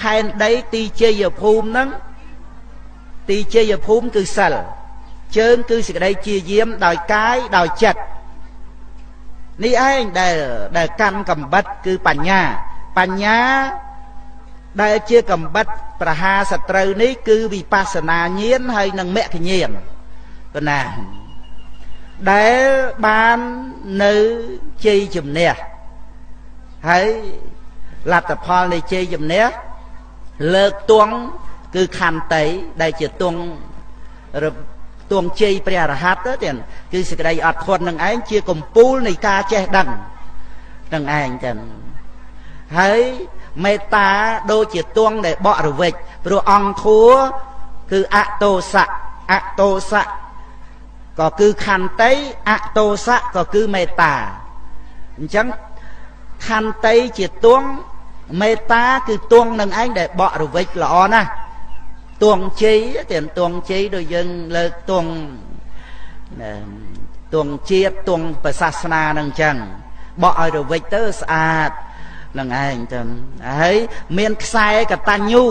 ផែនដីទីជ័យភូមិហ្នឹង ទីជ័យភូមិគឺសិលជើងគឺសេចក្តីជាយាមដោយកាយដោយចិត្តនេះឯងដែលដែលកាន់កំបិតគឺបញ្ញាបញ្ញាដែលជាកំបិតប្រហាសត្រូវនេះគឺវិបស្សនាញាណហើយនិងមគ្គញាណប៉ុណ្ណាដែលបាននៅជ័យជំនះហើយលទ្ធផលនៃជ័យជំនះលើកទង គឺខន្តីដែលជាទងទងជ័យព្រះរហ័តទៅទៀតគឺសេចក្តីអត់ធន់នឹងឯងជាកំពូលនៃការចេះដឹងនឹងឯងចឹងហើយមេត្តាដូចជាទងដែលបករវិចព្រោះអង្គធัวគឺអតោសៈអតោសៈក៏គឺខន្តីអតោសៈក៏គឺមេត្តាអញ្ចឹងខន្តីជាទងមេត្តាគឺទងនឹងឯងដែលបករវិចល្អណាស់ ទងជ័យទាំងទងជ័យដូចយើងលើកទងទងជាតិទងប្រសាសនានឹងអញ្ចឹងបកឲ្យរវិចទៅស្អាតនឹងឯងចឹងហើយមានខ្សែកតញ្ញូ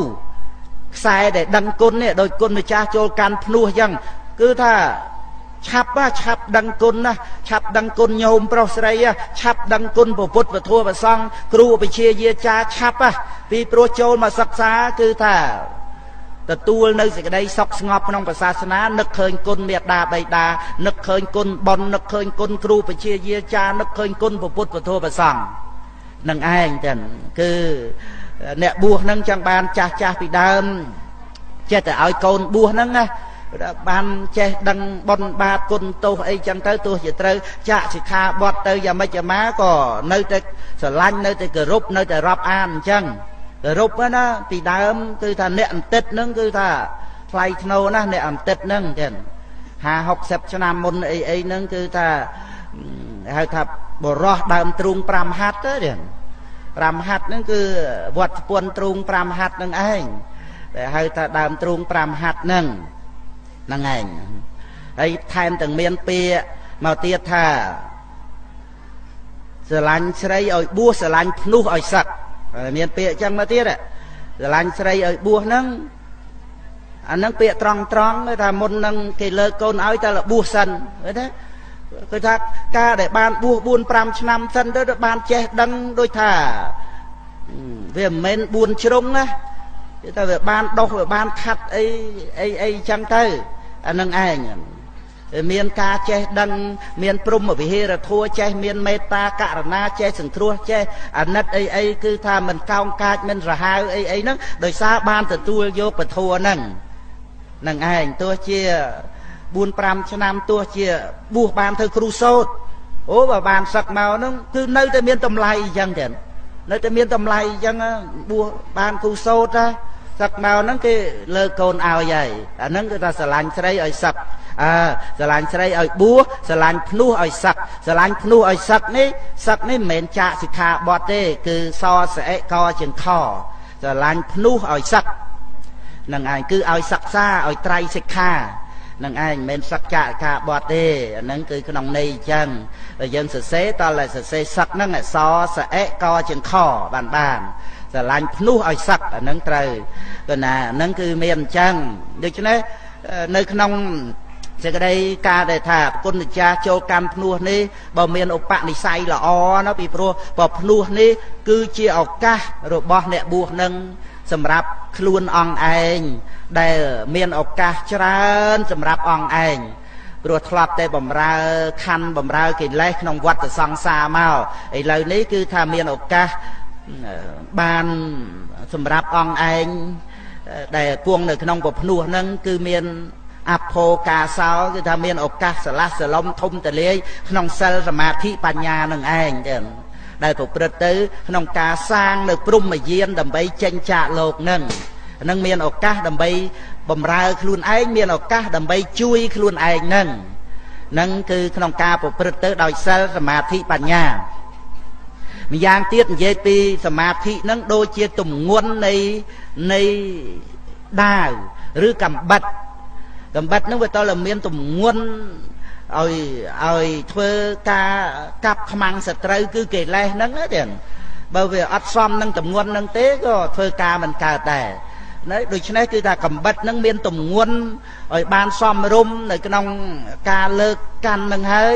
ខ្សែដែលដឹងគុណនេះដោយគុណម្ចាស់ចូលកាន់ភ្នោះអញ្ចឹងគឺថាឆាប់ឆាប់ដឹងគុណណាឆាប់ដឹងគុណញោមប្រុសស្រីឆាប់ដឹងគុណពុទ្ធពធប្រសង់គ្រូវិជាយាចាឆាប់ពីព្រោះចូលមកសិក្សាគឺថា ទទួលនៅសេចក្តីសុខស្ងប់ក្នុងសាសនានឹកឃើញគុណមេត្តាបៃតានឹកឃើញគុណបុណ្យនឹកឃើញគុណគ្រូបជាយាចានឹកឃើញគុណពុទ្ធពធប្រសង់នឹងឯងចឹងគឺអ្នកបួសនឹង chẳng បានចាស់ចាស់ពីដើមចេះតែឲ្យកូនបួសហ្នឹងណាបានចេះដឹងបនបាបគុណទោសអីចឹងទៅទោះជាត្រូវចាក់សិក្ខាបទទៅយ៉ាងម៉េចយ៉ាងម៉ាក៏នៅតែស្រឡាញ់នៅតែគោរពនៅតែរាប់អានអញ្ចឹង គោរពណាពីដើមគឺថាអ្នកអន្តិតហ្នឹងគឺថាថ្លៃធ្នូណាស់អ្នកអន្តិតហ្នឹងចឹង50 60ឆ្នាំមុនអីអីហ្នឹងគឺថាហៅថាបរោះដើមទ្រូង5ហាត់ទៅទៀត5ហាត់ហ្នឹងគឺវត្តពន្ធទ្រូង5ហាត់ហ្នឹងឯងតែហៅថាដើមទ្រូង5ហាត់ហ្នឹងហ្នឹងឯងហើយថែមទាំងមានពាក្យមកទៀតថាស្រឡាញ់ស្រីឲ្យបួសស្រឡាញ់ភ្នោះឲ្យសឹក មានពាក្យអញ្ចឹងមកទៀតស្រឡាញ់ស្រីឲ្យបួសហ្នឹងអាហ្នឹងពាក្យត្រង់ត្រង់ថាមុននឹងគេលើកកូនឲ្យតែលបួសសិនឃើញទេគឺថាការដែលបានបួស4 5ឆ្នាំសិនទៅបានចេះដឹងដូចថាវាមិនមែន4ជ្រុងណាគឺថាវាបានដុសវាបានខាត់អីអីអីចឹងទៅអានឹងឯង មានការចេះដឹងមានព្រមវិហារធัวចេះមានមេត្តាករណាចេះសង្គ្រោះចេះអាណិតអីអីគឺថាមិនកោងកាចមិនរហាវអីអីហ្នឹងដោយសារបានទទួលយកពធัวហ្នឹងនឹងឯងទោះជា4 5ឆ្នាំទោះជាបួសបានធ្វើគ្រូសូត្រអូបើបានសឹកមកហ្នឹងគឺនៅតែមានតម្លៃអញ្ចឹងទៀតនៅតែមានតម្លៃអញ្ចឹងបួសបានគ្រូសូត្រ សឹកមកហ្នឹងគេលើកកូនឲ្យហើយអាហ្នឹងគឺថាស្រឡាញ់ស្រីឲ្យសឹកអើស្រឡាញ់ស្រីឲ្យបួសស្រឡាញ់ភ្នោះឲ្យសឹកស្រឡាញ់ភ្នោះឲ្យសឹកនេះសឹកនេះមិនមែនចាកសិក្ខាបទទេ គឺសស្អិកជាងខស្រឡាញ់ភ្នោះឲ្យសឹកនឹងឯងគឺឲ្យសិក្សាឲ្យត្រៃសិក្ខានឹងឯងមិនមែនសឹកចាកការបត់ទេអាហ្នឹងគឺក្នុងន័យអញ្ចឹងតែយើងសរសេរតតែសរសេរសឹកហ្នឹងអសសអិកជាងខបានបាន ស្រឡាញ់ភ្នោះឲ្យសឹកអាហ្នឹងត្រូវគឺណាហ្នឹងគឺមានអញ្ចឹងដូច្នេះនៅក្នុងសេចក្តីការដែលថាគុណម្ចាស់ចូលកម្មភ្នោះនេះបើមានឧបនិស្ស័យល្អណាពីព្រោះបើភ្នោះនេះគឺជាឱកាសរបស់អ្នកបួសនឹងសម្រាប់ខ្លួនអង្គឯងដែលមានឱកាសច្រើនសម្រាប់អង្គឯងព្រោះធ្លាប់តែបំរើខណ្ឌបំរើកិលេសក្នុងវត្តសង្សារមកឥឡូវនេះគឺថាមានឱកាស បានសម្រាប់អង្គឯងដែលគង់នៅក្នុងពភ្នោះហ្នឹងគឺមានអភោកាសោគឺថាមានឱកាសស្រឡះសឡុំធំតលាយក្នុងសិលសមាធិបញ្ញានឹងឯងទៀតដែលប្រព្រឹត្តទៅក្នុងការសាងនៅព្រំយានដើម្បីចេញចាកលោកនឹងនឹងមានឱកាសដើម្បីបំរើខ្លួនឯងមានឱកាសដើម្បីជួយខ្លួនឯងនឹងនឹងគឺក្នុងការប្រព្រឹត្តទៅដោយសិលសមាធិបញ្ញា ម្យ៉ាងទៀតនិយាយពីសមាធិនឹងដូចជាទំងន់នៃនៃដាវឬកំបិតកំបិតនឹងវាតើមានទំងន់ឲ្យឲ្យធ្វើការកាប់ខ្មាំងសត្រូវគឺកិលេសហ្នឹងទេបើវាអត់សមនឹងទំងន់នឹងទេក៏ធ្វើការមិនកើតដែរណាដូច្នេះគឺថាកំបិតនឹងមានទំងន់ឲ្យបានសមរម្យនៅក្នុងការលើកកាន់នឹងហើយ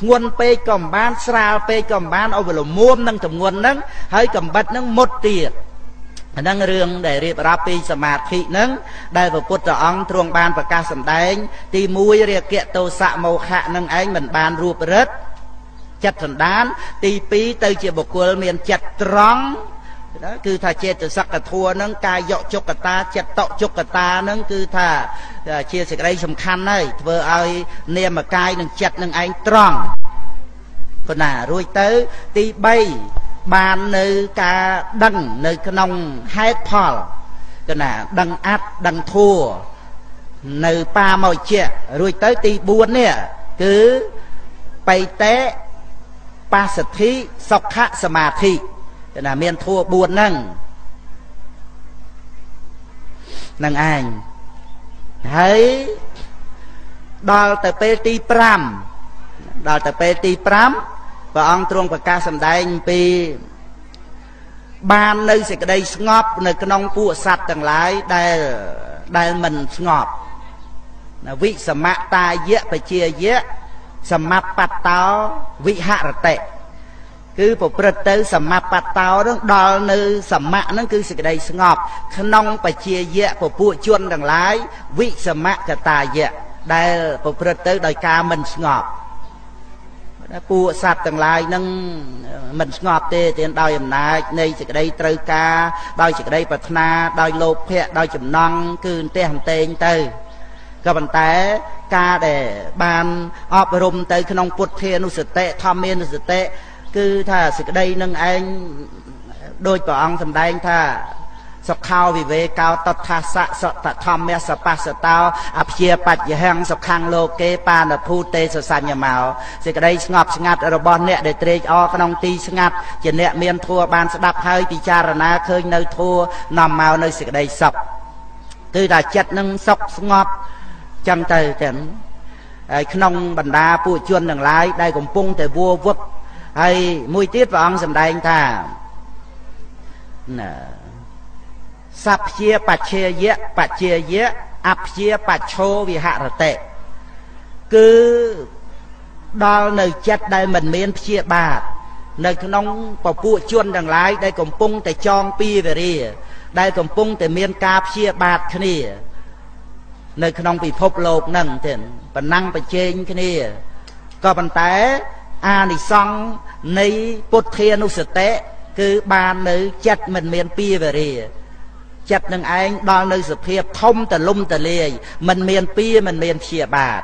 ធ្ងន់ពេកក៏មិនបានស្រាលពេកក៏មិនបានឲ្យវាល្មមនឹងទម្ងន់ហ្នឹងហើយកំបិតហ្នឹងមុតទៀតហ្នឹងរឿងដែលរៀបរាប់ពីសមាធិហ្នឹងដែលព្រះពុទ្ធអង្គទ្រង់បានប្រកាសសម្ដែង ទី1រាគៈទោសៈមោហៈនឹងឯងមិនបានរូបរិទ្ធចិត្តសន្តានទី2ទៅជាបុគ្គលមានចិត្តត្រង់ណា គឺថាចេតសិកធัวហ្នឹងកាយយកជកតាចិត្តតជកតាហ្នឹងគឺថាជាសេចក្តីសំខាន់ហើយធ្វើឲ្យនាមកាយនិងចិត្តនឹងឯងត្រង់ប៉ុណ្ណារួចទៅទី3បាននៅការដឹងនៅក្នុងហេតុផលកណាដឹងអត្តដឹងធัวនៅបាមកជារួចទៅទី4នេះគឺបៃតេបាសទ្ធិសុខសមាធិ គឺថាមានធัว4ហ្នឹងនឹងឯងហើយដល់ទៅពេលទី5ដល់ទៅពេលទី5ព្រះអង្គទ្រង់ប្រកាសសម្ដែងពីបាននៅសេចក្តីស្ងប់នៅក្នុងពួកសត្វទាំងឡាយដែលដែលមិនស្ងប់វិសមតាយៈបជាយៈសមបតោវិហរតិ គឺប្រព្រឹត្តទៅសមបតោនឹងដល់នៅសមៈនឹងគឺសេចក្តីស្ងប់ ក្នុងបជាយៈពពួកជនទាំងឡាយវិសមកតាយៈដែលប្រព្រឹត្តទៅដោយការមិនស្ងប់ពួកសត្វទាំងឡាយនឹងមិនស្ងប់ទេទានដោយអំណាចនៃសេចក្តីត្រូវការដោយសេចក្តីប្រាថ្នាដោយលោភៈដោយចំណង់គឺអន្ទះអន្ទែងទៅក៏ប៉ុន្តែការដែលបានអប់រំទៅក្នុងពុទ្ធានុសតិធម្មានុសតិ គឺថាសេចក្តីនឹងឯងដោយព្រះអង្គសម្ដែងថា សុខោវិវេកោតថាសៈសតធម្មសបស្សតោអព្យាបច្ចហੰសុខੰលោកេបានភូទេសសញ្ញមោសេចក្តីស្ងប់ស្ងាត់របស់អ្នកដែលត្រេកអរក្នុងទីស្ងាត់ជាអ្នកមានធัวបានស្ដាប់ហើយពិចារណាឃើញនៅធัวនាំមកនៅសេចក្តីសុខគឺថាចិត្តនឹងសុខស្ងប់ចឹងទៅចឹងហើយក្នុងបណ្ដាពួកជនទាំងឡាយដែលកំពុងតែវัวវឹក ហើយមួយទៀតព្រះអង្គសម្ដែងថាណាសព្យាបច្ឆេយៈបច្ឆេយៈអព្យាបច្ឆោវិហរតិគឺដល់នៅចិត្តដែលមិនមានព្យាបាទនៅក្នុងពពួកជនទាំងឡាយដែលកំពុងតែចងពីវេរា ដែលកំពុងតែមានការព្យាបាទគ្នា នៅក្នុងពិភពលោកហ្នឹងទៀតប៉ុណ្ណឹងប្រជែងគ្នាក៏ប៉ុន្តែ អានិសង្ឃនៃពុទ្ធានុសតិគឺបាននៅចិត្តមិនមានពីវេរាចិត្តនឹងឯងដល់នៅសភាពធំតលំតលាយមិនមានពីមិនមានព្យាបាទ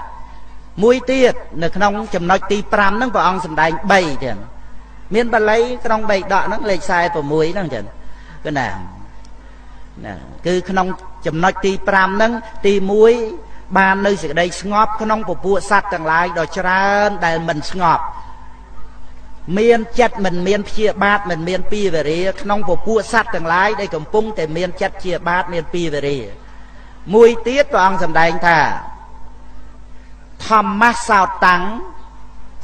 មួយទៀតនៅក្នុងចំណុចទី5ហ្នឹងព្រះអង្គសម្ដែង3ទៀតមានបល័យក្នុង3ដកហ្នឹងលេខ46ហ្នឹងចឹងគឺណាណាគឺក្នុងចំណុចទី5ហ្នឹងទី1 បាននៅសេចក្តីស្ងប់ក្នុងពពួកសត្វទាំងឡាយដ៏ច្រើនដែលមិនស្ងប់មានចិត្តមិនមានព្យាបាទមិនមានពីវេរាក្នុងពពួកសត្វទាំងឡាយដែលកំពុងតែមានចិត្តជាបាទមានពីវេរាមួយទៀតព្រះអង្គសម្ដែងថាធម្មសោតាំង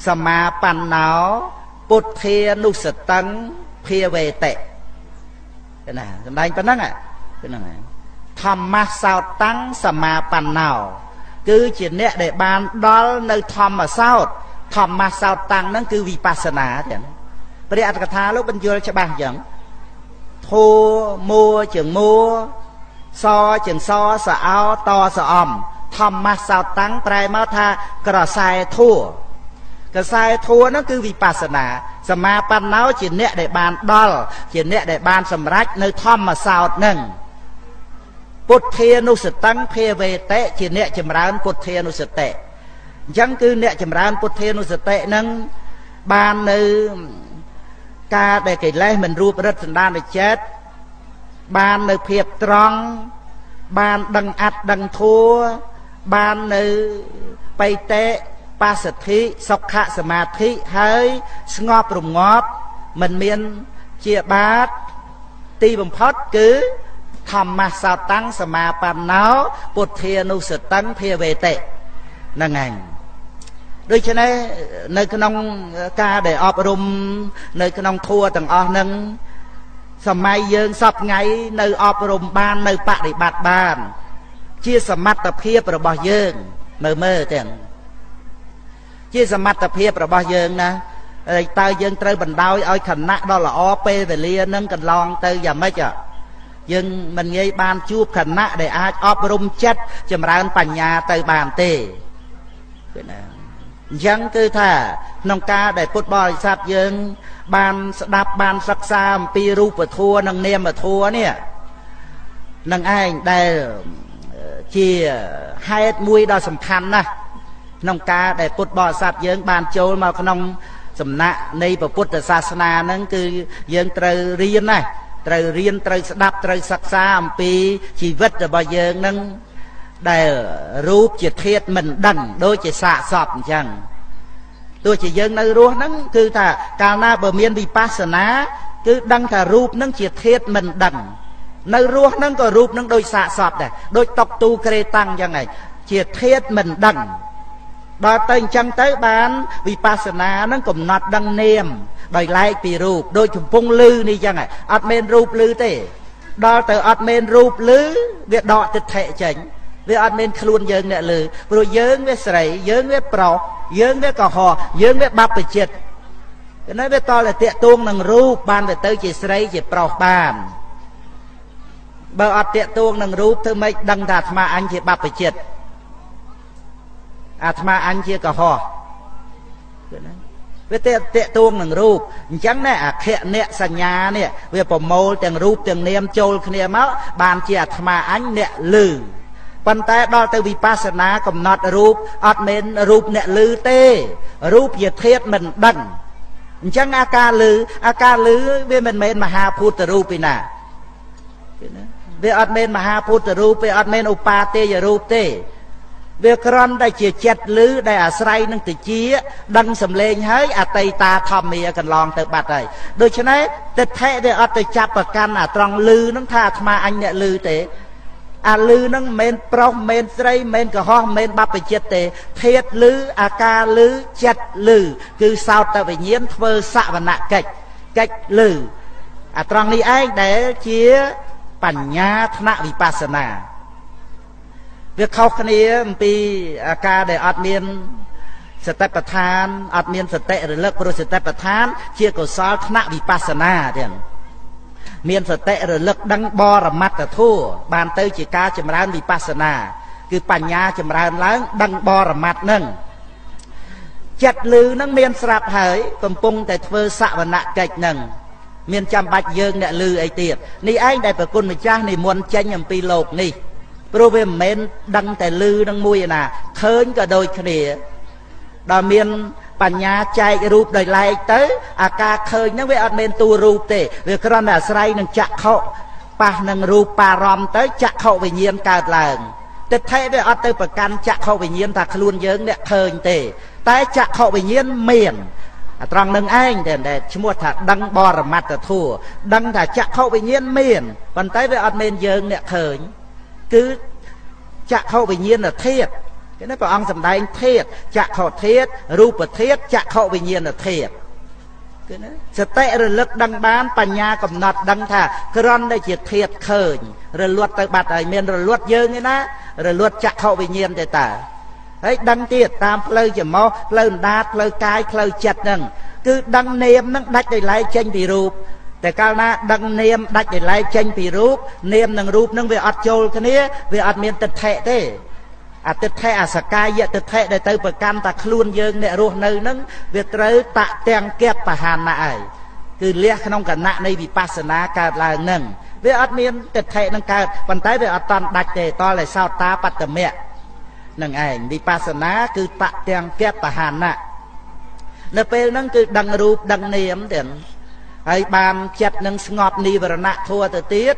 សមាបណ្ណោពុទ្ធានុសតੰភាវេតិណាសម្ដែងប៉ុណ្ណឹងហ្នឹងហើយ ធម្មសោតាំងសមាបណ្ណោគឺជាអ្នកដែលបានដល់នៅធម្មសោតធម្មសោតាំងហ្នឹងគឺវិបស្សនាចឹងព្រះអត្តកថាលោកបញ្យល់ច្បាស់ចឹងធូមួជាងមួសជាងសសអោតសអំធម្មសោតាំងប្រែមកថាក្រសែធัวក្រសែធัวហ្នឹងគឺវិបស្សនា សមាបណ្ណោជាអ្នកដែលបានដល់ជាអ្នកដែលបានសម្រេចនៅធម្មសោតហ្នឹង ពុទ្ធានុសតੰភាវេតិជាអ្នកចម្រើនពុទ្ធានុសតិអញ្ចឹងគឺអ្នកចម្រើនពុទ្ធានុសតិនឹងបាននៅការដែលកិលេសមិនរួបរិទ្ធសន្តានចិត្តបាននៅភាពត្រង់បានដឹងអត្តដឹងធัวបាននៅបៃតេបាសទ្ធិសុខៈសមាធិហើយស្ងប់រងាប់មិនមានជាបាតទីបំផុតគឺ ធម្មសោតាំងសមាបណ្ណោពុទ្ធានុសតੰភាវេតិហ្នឹងហើយដូច្នេះនៅក្នុងការដែលអប់រំនៅក្នុងធัวទាំងអស់ហ្នឹងសម័យយើងសពថ្ងៃនៅអប់រំបាននៅបប្រតិបត្តិបាន ជាសមត្ថភាពរបស់យើងមើលមើលទាំងជាសមត្ថភាពរបស់យើងណាហើយតើយើងត្រូវបណ្ដោយឲ្យខណៈដ៏ល្អពេលវេលានឹងកន្លងទៅយ៉ាងម៉េច យើងមិនងាយបានជួបខណៈដែលអាចអប់រំចិត្តចម្រើនបញ្ញាទៅបានទេគឺណាអញ្ចឹងគឺថាក្នុងការដែលពុទ្ធបរិស័ទយើង បានស្ដាប់បានសិក្សាអំពីរូបធម៌និងនាមធម៌នេះនឹងឯងដែលជាហេតុមួយដ៏សំខាន់ណាស់ក្នុងការដែលពុទ្ធបរិស័ទយើង បានចូលមកក្នុងសំណាក់នៃពុទ្ធសាសនាហ្នឹងគឺយើងត្រូវរៀនណា ត្រូវរៀនត្រូវស្ដាប់ត្រូវសិក្សាអំពីជីវិតរបស់យើងនឹងដែលរូបជាធាតមិនដឹងដូចជាសាកសពអញ្ចឹងទោះជាយើងនៅរស់ហ្នឹងគឺថាកាលណាបើមានវិបស្សនាគឺដឹងថារូបហ្នឹងជាធាតមិនដឹងនៅរស់ហ្នឹងក៏រូបហ្នឹងដូចសាកសពដែរដូចតុកទូក្រេតាំងអញ្ចឹងឯងជាធាតមិនដឹង ដល់ទៅអញ្ចឹងទៅបានវិបស្សនាហ្នឹងកំណត់ដឹងនាម ដោយឡែកពីរូបដូចកំពុងលឺនេះអញ្ចឹងអត់មានរូបលឺទេ ដល់ទៅអត់មានរូបលឺវាដកទិដ្ឋិចេញវាអត់មានខ្លួនយើងអ្នកលឺព្រោះយើងវាស្រីយើងវាប្រុសយើងវាកុហកយើងវាបព្វជិតគេនៅវាតតែតាកទួងនឹងរូបបានវាទៅជាស្រីជាប្រុសបានបើអត់តាកទួងនឹងរូបធ្វើម៉េចដឹងថាអាត្មាអញជាបព្វជិត អាត្មាអញជាកុហកគឺណាវាតេតេតួងនឹងរូបអញ្ចឹងណាអខៈអ្នកសញ្ញានេះវាប្រមូលទាំងរូបទាំងនាមចូលគ្នាមកបានជាអាត្មាអញអ្នកលឺប៉ុន្តែដល់ទៅវិបស្សនាកំណត់រូបអត់មែនរូបអ្នកលឺទេរូបជាធាតមិនដឹងអញ្ចឹងអាការលឺអាការលឺវាមិនមែនមហាភូតរូបទេណាឃើញទេវាអត់មែនមហាពុទ្ធរូបវាអត់មែនឧបាទេយរូបទេ វាក្រំតែជាចិត្តលឺដែលអាស្រ័យនឹងតិចដឹងសំឡេងហើយអតីតាធម្មាកន្លងទៅបាត់ហើយដូច្នេះទិដ្ឋិវាអត់ទៅចាប់ប្រកាន់អាត្រង់លឺនឹងថាអាត្មាអញអ្នកលឺទេអាលឺនឹងមិនមែនប្រុសមិនមែនស្រីមិនមែនកុហកមិនមែនបព្វជិតទេធាតលឺអាការលឺចិត្តលឺគឺសោតតវិញ្ញាណធ្វើសវនកិច្ចកិច្ចលឺអាត្រង់នេះឯងដែលជាបញ្ញាថ្នាក់វិបស្សនា វាខុសគ្នាអំពីអាការដែលអត់មានសតិប្បដ្ឋានអត់មានសតិរលឹកព្រោះសតិប្បដ្ឋាន ជាកុសលថ្នាក់វិបស្សនាទៀតមានសតិរលឹកដឹងបរមត្តធัวបានទៅជាការចម្រើនវិបស្សនា គឺបញ្ញាចម្រើនឡើង ដឹងបរមត្តនឹងចិត្តលឺនឹងមានស្រាប់ហើយ កំពុងតែធ្វើសវនកិច្ចនឹងមានចាំបាច់យើងអ្នកលឺអីទៀតនេះឯងដែលប្រគុណម្ចាស់និមន្តចេញអំពីលោកនេះ ព្រោះវាមិនមែនដឹងតែលឺនឹងមួយណាឃើញក៏ដូចគ្នាដល់មានបញ្ញាចែករូបដោយឡែកទៅ អាការឃើញហ្នឹងវាអត់មានតួរូបទេវាគ្រាន់តែអាស្រ័យនឹងចក្ខុប៉ះនឹងរូបបារម្ភទៅចក្ខុវិញ្ញាណកើតឡើងទិដ្ឋិវាអត់ទៅប្រកាន់ចក្ខុវិញ្ញាណថាខ្លួនយើងអ្នកឃើញទេ តែចក្ខុវិញ្ញាណមានអាត្រង់នឹងឯងតែឈ្មោះថាដឹងបរមត្តធัวដឹងថាចក្ខុវិញ្ញាណមានប៉ុន្តែវាអត់មានយើងអ្នកឃើញ គឺចក្ខុវិញ្ញាណធាតុគេណាព្រះអង្គសម្ដែងធាតុចក្ខុធាតុរូបធាតុចក្ខុវិញ្ញាណធាតុគឺណាសតិរលឹកដឹងបានបញ្ញាកំណត់ដឹងថាក្រន់ដែលជាធាតុឃើញរលត់ទៅបាត់ហើយមានរលត់យើងឯណារលត់ចក្ខុវិញ្ញាណទេតើហើយដឹងទៀតតាមផ្លូវច្មោះផ្លូវអណ្ដាតផ្លូវកាយផ្លូវចិត្តហ្នឹងគឺដឹងនាមហ្នឹងដាច់ដោយឡែកចេញពីរូប តែកាលណាដឹងនាមដាច់ដោយឡែកចេញពីរូបនាមនិងរូបនឹងវាអត់ចូលគ្នាវាអត់មានទិដ្ឋិទេអតិថិអសកាយតិថិដែលទៅប្រកាន់តែខ្លួនយើងអ្នករស់នៅនឹងវាត្រូវតទាំងគបបហានៈហើយគឺលះក្នុងគណៈនៃវិបស្សនាកើតឡើងនឹងវាអត់មានទិដ្ឋិនឹងកើតប៉ុន្តែវាអត់តាន់ដាច់ទេតតែសោតតាបត្តមៈនឹងឯងវិបស្សនាគឺតទាំងគបបហានៈនៅពេលហ្នឹងគឺដឹងរូបដឹងនាមទាំង ហើយបានចិត្តនឹងស្ងប់និវរណៈធัวទៅទៀត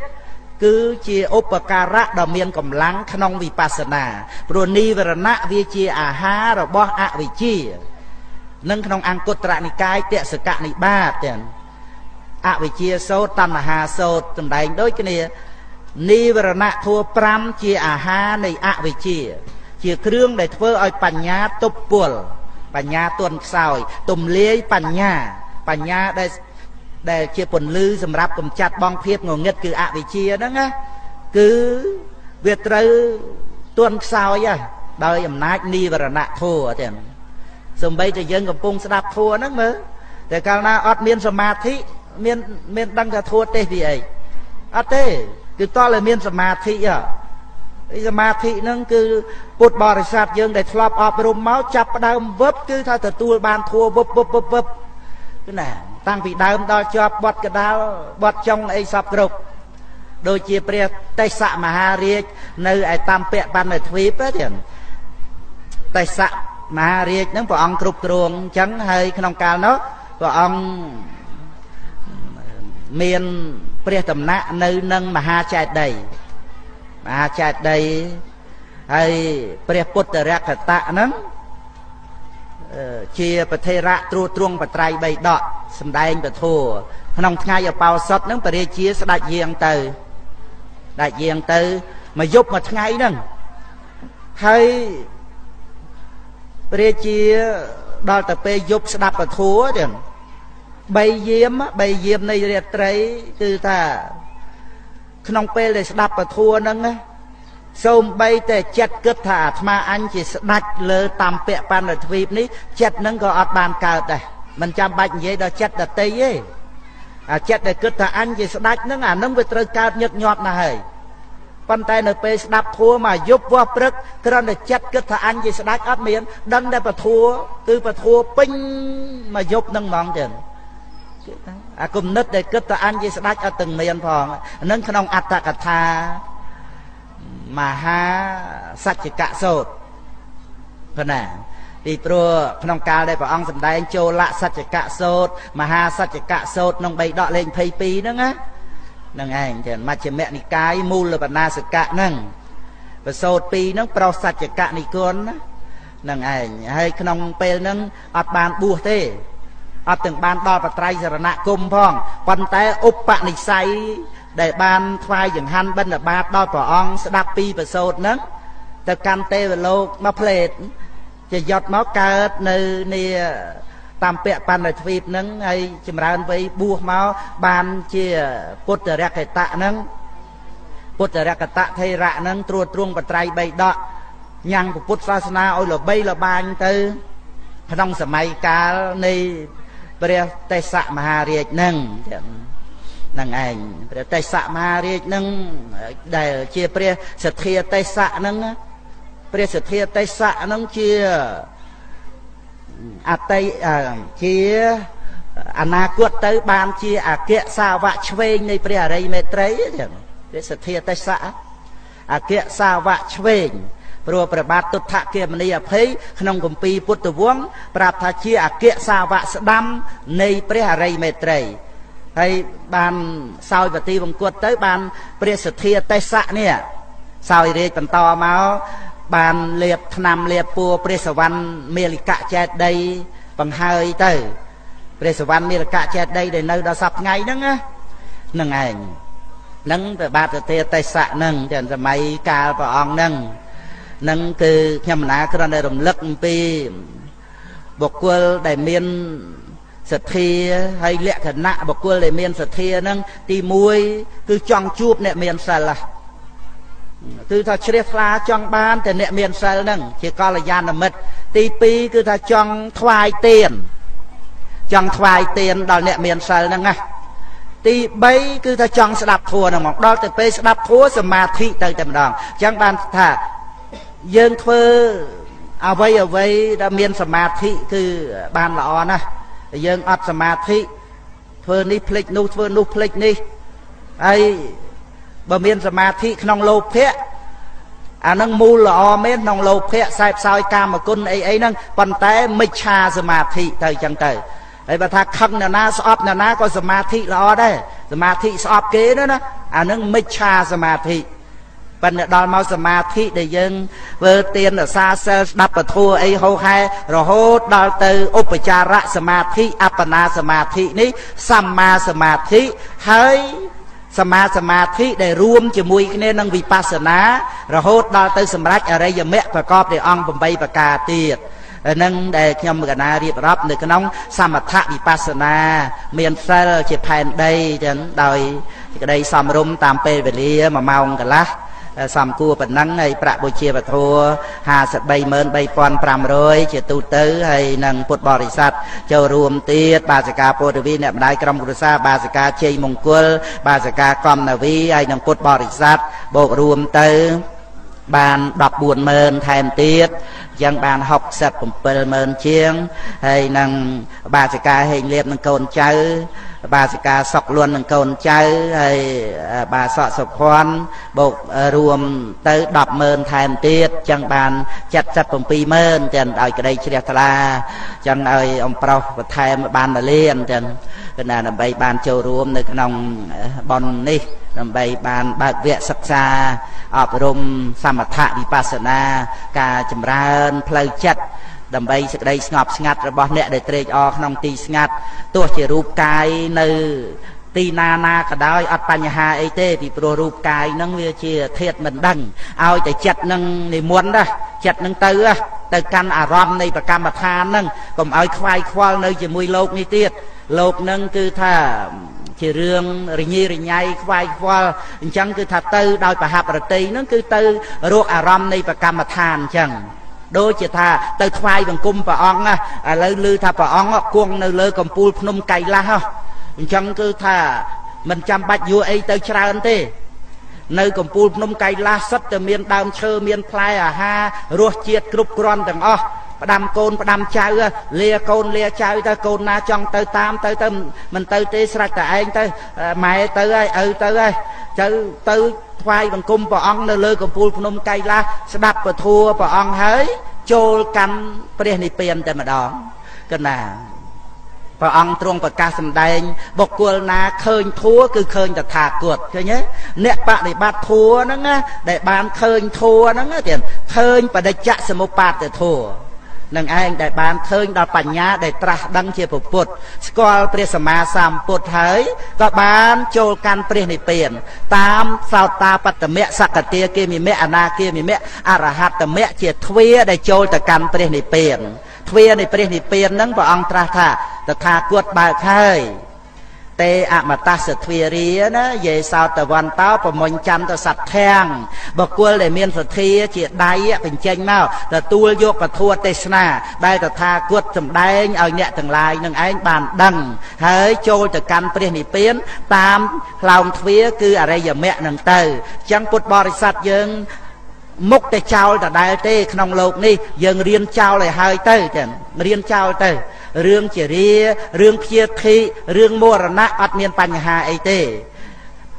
គឺជាឧបការៈដ៏មានកម្លាំងក្នុងវិបស្សនាព្រោះនិវរណៈវាជាអាហាររបស់អវិជ្ជានឹងក្នុងអង្គុត្រនិកាយតសកនិបាតទាំងអវិជ្ជាសោតតណ្ហាសោតសម្ដែងដូចគ្នានិវរណៈធัว5ជាអាហារនៃអវិជ្ជា ជាគ្រឿងដែលធ្វើឲ្យបញ្ញាទប់ពលបញ្ញាទន់ខ្សោយ ទំលាយបញ្ញា បញ្ញាដែល ដែលជាពន្លឺសម្រាប់កំចាត់បងភាពងងឹតគឺអវិជ្ជាហ្នឹងណាគឺវាត្រូវទន់ខ្សោយហ่ะដោយអំណាចនិវរណៈធัวទាំងសំបីតែយើងកំពុងស្ដាប់ធัวហ្នឹងមើលតែកាលណាអត់មានសមាធិមានមានដឹងថាធัวទេសពីអីអត់ទេគឺតតែមានសមាធិហ៎សមាធិហ្នឹងគឺពុទ្ធបរិស័ទយើងដែលធ្លាប់អប់រំមកចាប់ផ្ដើមវឹបគឺថាទទួលបានធัวវឹបវឹបវឹបវឹបគឺ ណាតាំងពីដើមដល់ជាប់បត់កដាលបត់ចុងអីសពគ្រប់ដូចជាព្រះទេសៈមហារាជនៅឯតាមពៈបណ្ឌទ្វីបទៀតទេសៈមហារាជហ្នឹងព្រះអង្គគ្រប់គ្រងអញ្ចឹងហើយក្នុងកាលនោះព្រះអង្គមានព្រះតំណាក់នៅនឹងមហាចេតិយមហាចេតិយហើយព្រះពុទ្ធរកតៈហ្នឹង ជាប្រធេរៈត្រួតត្រងបត្រៃបីដកសំដែងពធក្នុងថ្ងៃអបោសុតនឹងពរាជាស្ដេចយាងទៅស្ដេចយាងទៅមួយយប់មួយថ្ងៃហ្នឹងហើយព្រះជាដល់ទៅពេលយប់ស្ដាប់ពធទាំងបីយាមបីយាមនៃរាត្រីគឺថាក្នុងពេលដែលស្ដាប់ពធហ្នឹងណា សូមបីតែចិត្តគិតថាអាត្មាអញជាស្ដាច់លើតាមពៈបណ្ឌទ្វីបនេះចិត្តនឹងក៏អត់បានកើតដែរមិនចាំបាច់និយាយដល់ចិត្តដតីទេអាចិត្តដែលគិតថាអញជាស្ដាច់នឹងអានឹងវាត្រូវកើតញឹកញាប់ណាស់ហើយប៉ុន្តែនៅពេលស្ដាប់ធัวមកយប់វាស់ព្រឹកគ្រាន់តែចិត្តគិតថាអញជាស្ដាច់អត់មានដឹងតែពធัวគឺពធัวពេញមកយប់នឹងហ្មងចឹងអាគំនិតដែលគិតថាអញជាស្ដាច់អត់ទាំងមានផងនឹងក្នុងអត្តកថា មហាសច្ចកសោតប៉ុណ្ណាពីព្រោះក្នុងកាលដែលព្រះអង្គសម្ដែងចូលលសច្ចកសោតមហាសច្ចកសោតក្នុងបីដកលេខ22ហ្នឹងណានឹងឯងចឹងមជ្ឈិមនិកាយមូលបណ្ណាសកៈហ្នឹងប្រសូត2ហ្នឹងប្រោសច្ចកនិគុណណានឹងឯងហើយក្នុងពេលហ្នឹងអត់បានបួសទេអត់ទាំងបានដល់បត្រៃសរណគមផងប៉ុន្តែឧបនិស្ស័យ ដែលបានថ្វាយចង្ហាន់បិណ្ឌបាតដល់ព្រះអង្គស្ដាប់ពីប្រសូតហ្នឹងទៅកាន់ទេវលោកមកផ្លេតជាយត់មកកើតនៅនេះតាមពាក់បណ្ឌទ្វីបហ្នឹងហើយចម្រើនវ័យបួសមកបានជាពុទ្ធរកតៈហ្នឹងពុទ្ធរកតៈថេរៈហ្នឹងត្រួតត្រងបត្រៃបីដកញ៉ាំងពុទ្ធសាសនាឲ្យល្បីល្បាញទៅ ក្នុងសម័យកាលនៃព្រះទេសៈមហារាជហ្នឹងហ្នឹងឯងព្រះទេសៈមហារាជហ្នឹងដែលជាព្រះសទ្ធាទេសៈហ្នឹងព្រះសទ្ធាទេសៈហ្នឹងជាអតីជាអនាគតទៅបានជាអគ្គសាវកឆ្វេងនៃព្រះអរិយមេត្រីចឹងព្រះសទ្ធាទេសៈអគ្គសាវកឆ្វេងព្រោះព្រះបាទទុដ្ឋគមនីអភ័យក្នុងគម្ពីរពុទ្ធវង្សប្រាប់ថាជាអគ្គសាវកស្ដាំនៃព្រះអរិយមេត្រី ហើយបានសោយបទីវង្គតទៅ បានព្រះសទ្ធាទេសៈនេះសោយរាជបន្តមកបានលៀបឆ្នាំលៀបពួរព្រះសវណ្ណមេលិកៈចេតដីបង្ហើយទៅព្រះសវណ្ណមេលិកៈចេតដីដែលនៅដល់សប្ថ្ងៃហ្នឹងណានឹងឯងនឹងព្រះបាទទេទេសៈហ្នឹងទាំងសម័យកាលព្រះអង្គហ្នឹងនឹងគឺខ្ញុំមណាគ្រាន់តែរំលឹកអំពីបុគ្គលដែលមាន សទ្ធាហើយលក្ខណៈបុគ្គលដែលមានសទ្ធាហ្នឹងទី1គឺចង់ជួបអ្នកមានសិលហ្នឹងគឺថាជ្រះថ្លាចង់បានតែអ្នកមានសិលហ្នឹងជាកល្យាណមិត្តទី2គឺថាចង់ថ្វាយទៀនចង់ថ្វាយទៀនដល់អ្នកមានសិលហ្នឹងណាទី3គឺថាចង់ស្ដាប់ធัวហ្នឹងមកដល់ទៅពេលស្ដាប់ធัวសមាធិទៅតែម្ដងអញ្ចឹងបានថាយើងធ្វើអ្វីអ្វីដែលមានសមាធិគឺបានល្អណាស់ យើងអត់សមាធិធ្វើនេះភ្លេចនោះធ្វើនោះភ្លេចនេះហើយបើមានសមាធិក្នុងលោភៈអានឹងមូលល្អមែនក្នុងលោភៈខ្សែផ្សោយកាមគុណអីអីហ្នឹងប៉ុន្តែមិច្ឆាសមាធិទៅអញ្ចឹងទៅហើយបើថាខឹងអ្នកណាស្អប់អ្នកណាក៏សមាធិល្អដែរសមាធិស្អប់គេណាអានឹងមិច្ឆាសមាធិ ប៉ុន្តែដល់មកសមាធិដែលយើងធ្វើទានរសាសិលស្ដាប់ពធัวអីហោហែរហូតដល់ទៅឧបចារៈសមាធិអបណាសមាធិនេះសម្មាសមាធិហើយសមាសមាធិដែលរួមជាមួយគ្នានឹងវិបស្សនា រហូតដល់ទៅសម្រេចអរិយមគ្គប្រកបដោយអង្គ8ប្រការទៀតនឹងដែលខ្ញុំកណារៀបរាប់នៅក្នុង សមថវិបស្សនា មានសិលជាផែនដីចឹងដោយក្តីសំរុំតាមពេលវេលា1ម៉ោងកន្លះ សំគួរប៉ុណ្ណឹងហើយប្រាក់បុជាវធัว533,500ជាទូទៅហើយនឹងពុទ្ធបរិស័ទចូលរួមទៀតបាសិកាពុទ្ធវីអ្នកម្ដាយក្រុមគ្រួសារបាសិកាជ័យមង្គល បាសិកាកំនាវីហើយនឹងពុទ្ធបរិស័ទបូករួមទៅបាន140,000ថែមទៀតចឹងបាន67,000ជាងហើយនឹងបាសិកាហេងលៀបនឹងកូនចៅបាសិកាសុកលួននឹងកូនចៅហើយបាសក់សុភ័ណ្ឌបូករួមទៅ100000ថែមទៀតចឹងបាន77000ចឹងឲ្យក្តីជ្រះថ្លាចឹងឲ្យអំប្រុសបន្ថែមបានតលៀនចឹងគឺណាដើម្បីបានចូលរួមនៅក្នុងប៉ុននេះដើម្បីបានបើកវគ្គសិក្សាអប់រំសមថវិបស្សនាការចម្រើនផ្លូវចិត្ត ដើម្បីសេចក្តីស្ងប់ស្ងាត់របស់អ្នកដែលត្រេកអរក្នុងទីស្ងាត់ទោះជារូបកាយនៅទីណាណាក៏ដោយអត់បញ្ហាអីទេពីព្រោះរូបកាយហ្នឹងវាជាធាតមិនដឹងឲ្យតែចិត្តនឹងនិមន្តណាចិត្តនឹងទៅទៅកាន់អារម្មណ៍នៃប្រកម្មដ្ឋានហ្នឹងកុំឲ្យខ្វាយខ្វល់នៅជាមួយលោកនេះទៀតលោកហ្នឹងគឺថាជារឿងរញីរញ៉ៃខ្វាយខ្វល់អញ្ចឹងគឺថាទៅដោយប្រហាប់រតីហ្នឹងគឺទៅរកអារម្មណ៍នៃប្រកម្មដ្ឋានអញ្ចឹង ដូចជាថាទៅថ្វាយបង្គំព្រះអង្គណាឥឡូវឮថាព្រះអង្គគង់នៅលើកំពូលភ្នំកៃឡាស់អញ្ចឹងគឺថាមិនចាំបាច់យួរអីទៅច្រើនទេនៅកំពូលភ្នំកៃឡាស់សិតតែមានដើមឈើមានផ្លែអាហាររសជាតិគ្រប់គ្រាន់ទាំងអស់ផ្ដាំកូនផ្ដាំចៅលាកូនលាចៅទៅកូនណាចង់ទៅតាមទៅទៅមិនទៅទេស្រេចតែឯងទៅម៉ែទៅហើយឪទៅហើយ ទៅទៅថ្វាយបង្គំព្រះអង្គនៅលើកំពូលភ្នំកៃឡាស្ដាប់ពធัวព្រះអង្គហើយចូលកាន់ព្រះនិព្វានតែម្ដងកណា ព្រះអង្គទ្រង់ប្រកាសសម្ដែងបុគ្គលណាឃើញធัวគឺឃើញតថាគតឃើញទេអ្នកបដិបត្តិធัวហ្នឹងណាដែលបានឃើញធัวហ្នឹងទៀតឃើញបដិច្ចសមុបាទធัว នឹងឯងដែលបានឃើញដល់បញ្ញាដែលត្រាស់ដឹងជាពុទ្ធស្គាល់ព្រះសម្មាសម្ពុទ្ធហើយក៏បានចូលកាន់ព្រះនិព្វាន តាមសោតាបត្តមៈសកតាគាមិមៈអនាគាមិមៈអរហត្តមៈជាទ្វាដែលចូលទៅកាន់ព្រះនិព្វានទ្វានៃព្រះនិព្វានហ្នឹងព្រះអង្គត្រាស់ថាតថាគតបើកហើយ ទេអមតសទ្វារាណាយេសោតវន្តោប្រមុញចន្ទសត្ធាំងបកុលដែលមានសទ្ធាជាដៃបញ្ចេញមកទទួលយកពធទេសនាដែលតថាគតសម្ដែងឲ្យអ្នកទាំងឡាយនឹងឯងបានដឹង ហើយចូលទៅកាន់ព្រះនិព្វាន តាមផ្លោងទ្វាគឺអរិយមគ្គនឹងទៅអញ្ចឹងពុទ្ធបរិស័ទយើងមុខតែចោលដដែលទេក្នុងលោកនេះយើងរៀនចោលឲ្យហើយទៅចឹងរៀនចោលទៅ រឿងជារារឿងព្យាធិរឿងមរណៈអត់មានបញ្ហាអីទេ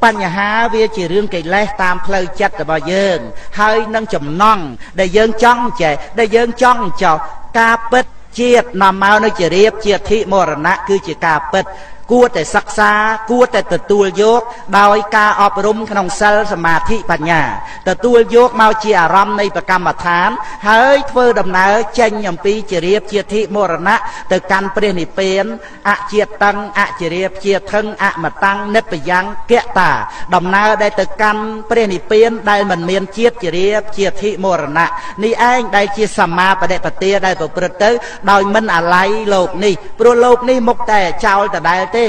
បញ្ហាវាជារឿងកិលេសតាមផ្លូវចិត្តរបស់យើង ហើយនឹងចំណង់ដែលយើងចង់ចេះដែលយើងចង់ចោះការពិតជាតិនាំមកនៅជារៀបជាធិមរណៈគឺជាការពិត គួរតែសិក្សាគួរតែទទួលយកដោយការអប់រំក្នុងសិលសមាធិបញ្ញាទទួលយកមកជាអារម្មណ៍នៃប្រកម្មដ្ឋាន ហើយធ្វើដំណើរចេញអំពីជារៀបជាធិមរណៈទៅកាន់ព្រះនិព្វានអជាតੰអជារៀបជាថឹងអមតੰនិព្យ៉ាងកតា ដំណើរដែលទៅកាន់ព្រះនិព្វានដែលមិនមានជាតិជារៀបជាធិមរណៈនេះឯងដែលជាសមាបដិបទាដែលប្រព្រឹត្តទៅដោយមិនអាល័យលោកនេះព្រោះលោកនេះមុខតែចោលដដែលទ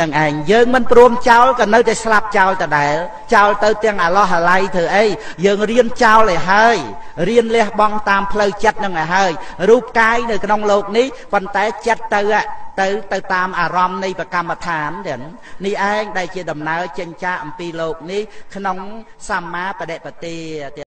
នឹងឯងយើងមិនព្រមចោលក៏នៅតែស្លាប់ចោលដដែលចោលទៅទាំងអាឡោះអាឡៃធ្វើអីយើងរៀនចោលឲ្យហើយរៀនលះបង់តាមផ្លូវចិត្តនឹងឲ្យហើយរូបកាយនៅក្នុងโลกនេះប៉ុន្តែចិត្តទៅទៅទៅតាមអារម្មណ៍នៃប្រកម្មដ្ឋានទៀតនេះឯងដែលជាដំណើរចេញចាកអំពីโลกនេះក្នុងសម្មាបដិបទា